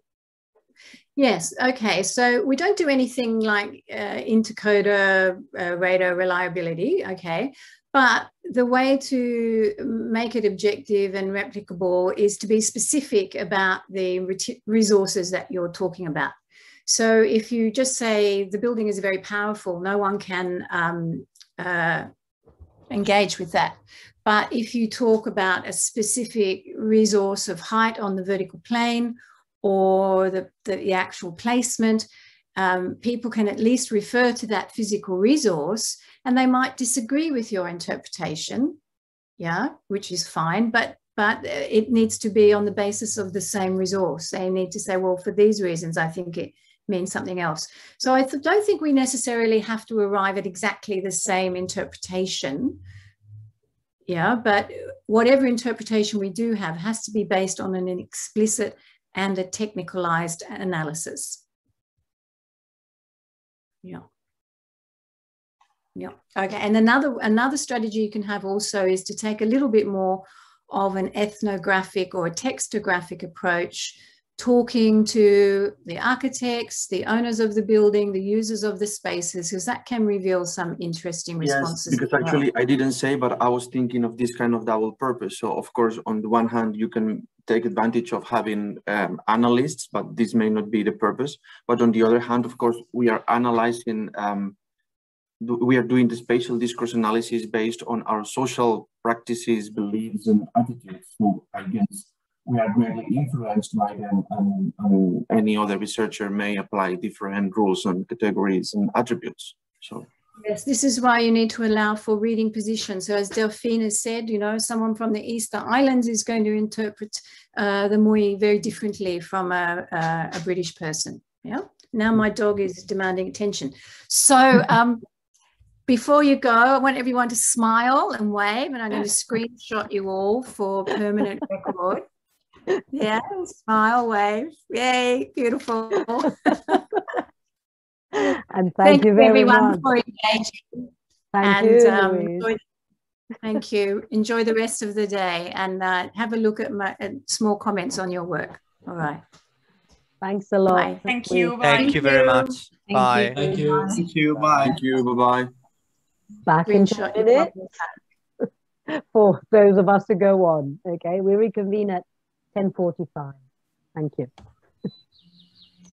Yes, okay. So we don't do anything like uh, intercoder uh, rater reliability, okay. But the way to make it objective and replicable is to be specific about the resources that you're talking about. So if you just say the building is very powerful, no one can um, uh, engage with that. But if you talk about a specific resource of height on the vertical plane or the, the, actual placement, um, people can at least refer to that physical resource and they might disagree with your interpretation, yeah, which is fine, but but it needs to be on the basis of the same resource. They need to say, well, for these reasons, I think it means something else. So I don't think we necessarily have to arrive at exactly the same interpretation. Yeah, but whatever interpretation we do have has to be based on an explicit and a technicalized analysis. Yeah. Yeah. Okay. And another another strategy you can have also is to take a little bit more of an ethnographic or a textographic approach talking to the architects, the owners of the building, the users of the spaces, because that can reveal some interesting responses. Yes, because actually I didn't say, but I was thinking of this kind of double purpose. So of course, on the one hand, you can take advantage of having um, analysts, but this may not be the purpose. But on the other hand, of course, we are analyzing, um, we are doing the spatial discourse analysis based on our social practices, beliefs, and attitudes. So I guess we are greatly influenced by them and, and any other researcher may apply different rules and categories and attributes. So Yes, this is why you need to allow for reading position. So as Delphine has said, you know, someone from the Easter Islands is going to interpret uh, the Moai very differently from a, a, a, British person. Yeah. Now my dog is demanding attention. So um, before you go, I want everyone to smile and wave, and I'm going to screenshot you all for permanent record yeah, smile, wave. Yay, beautiful. And thank, thank you very everyone much. for engaging. Thank and, you. Um, enjoy, thank you. Enjoy the rest of the day and uh, have a look at my at small comments on your work. All right. Thanks a lot. Bye. Thank you. Bye. Thank you very much. Thank Bye. You. Thank you. Thank you. Bye. Thank you. Bye bye. Back in a minute for those of us to go on. Okay, we reconvene at 10.45. Thank you.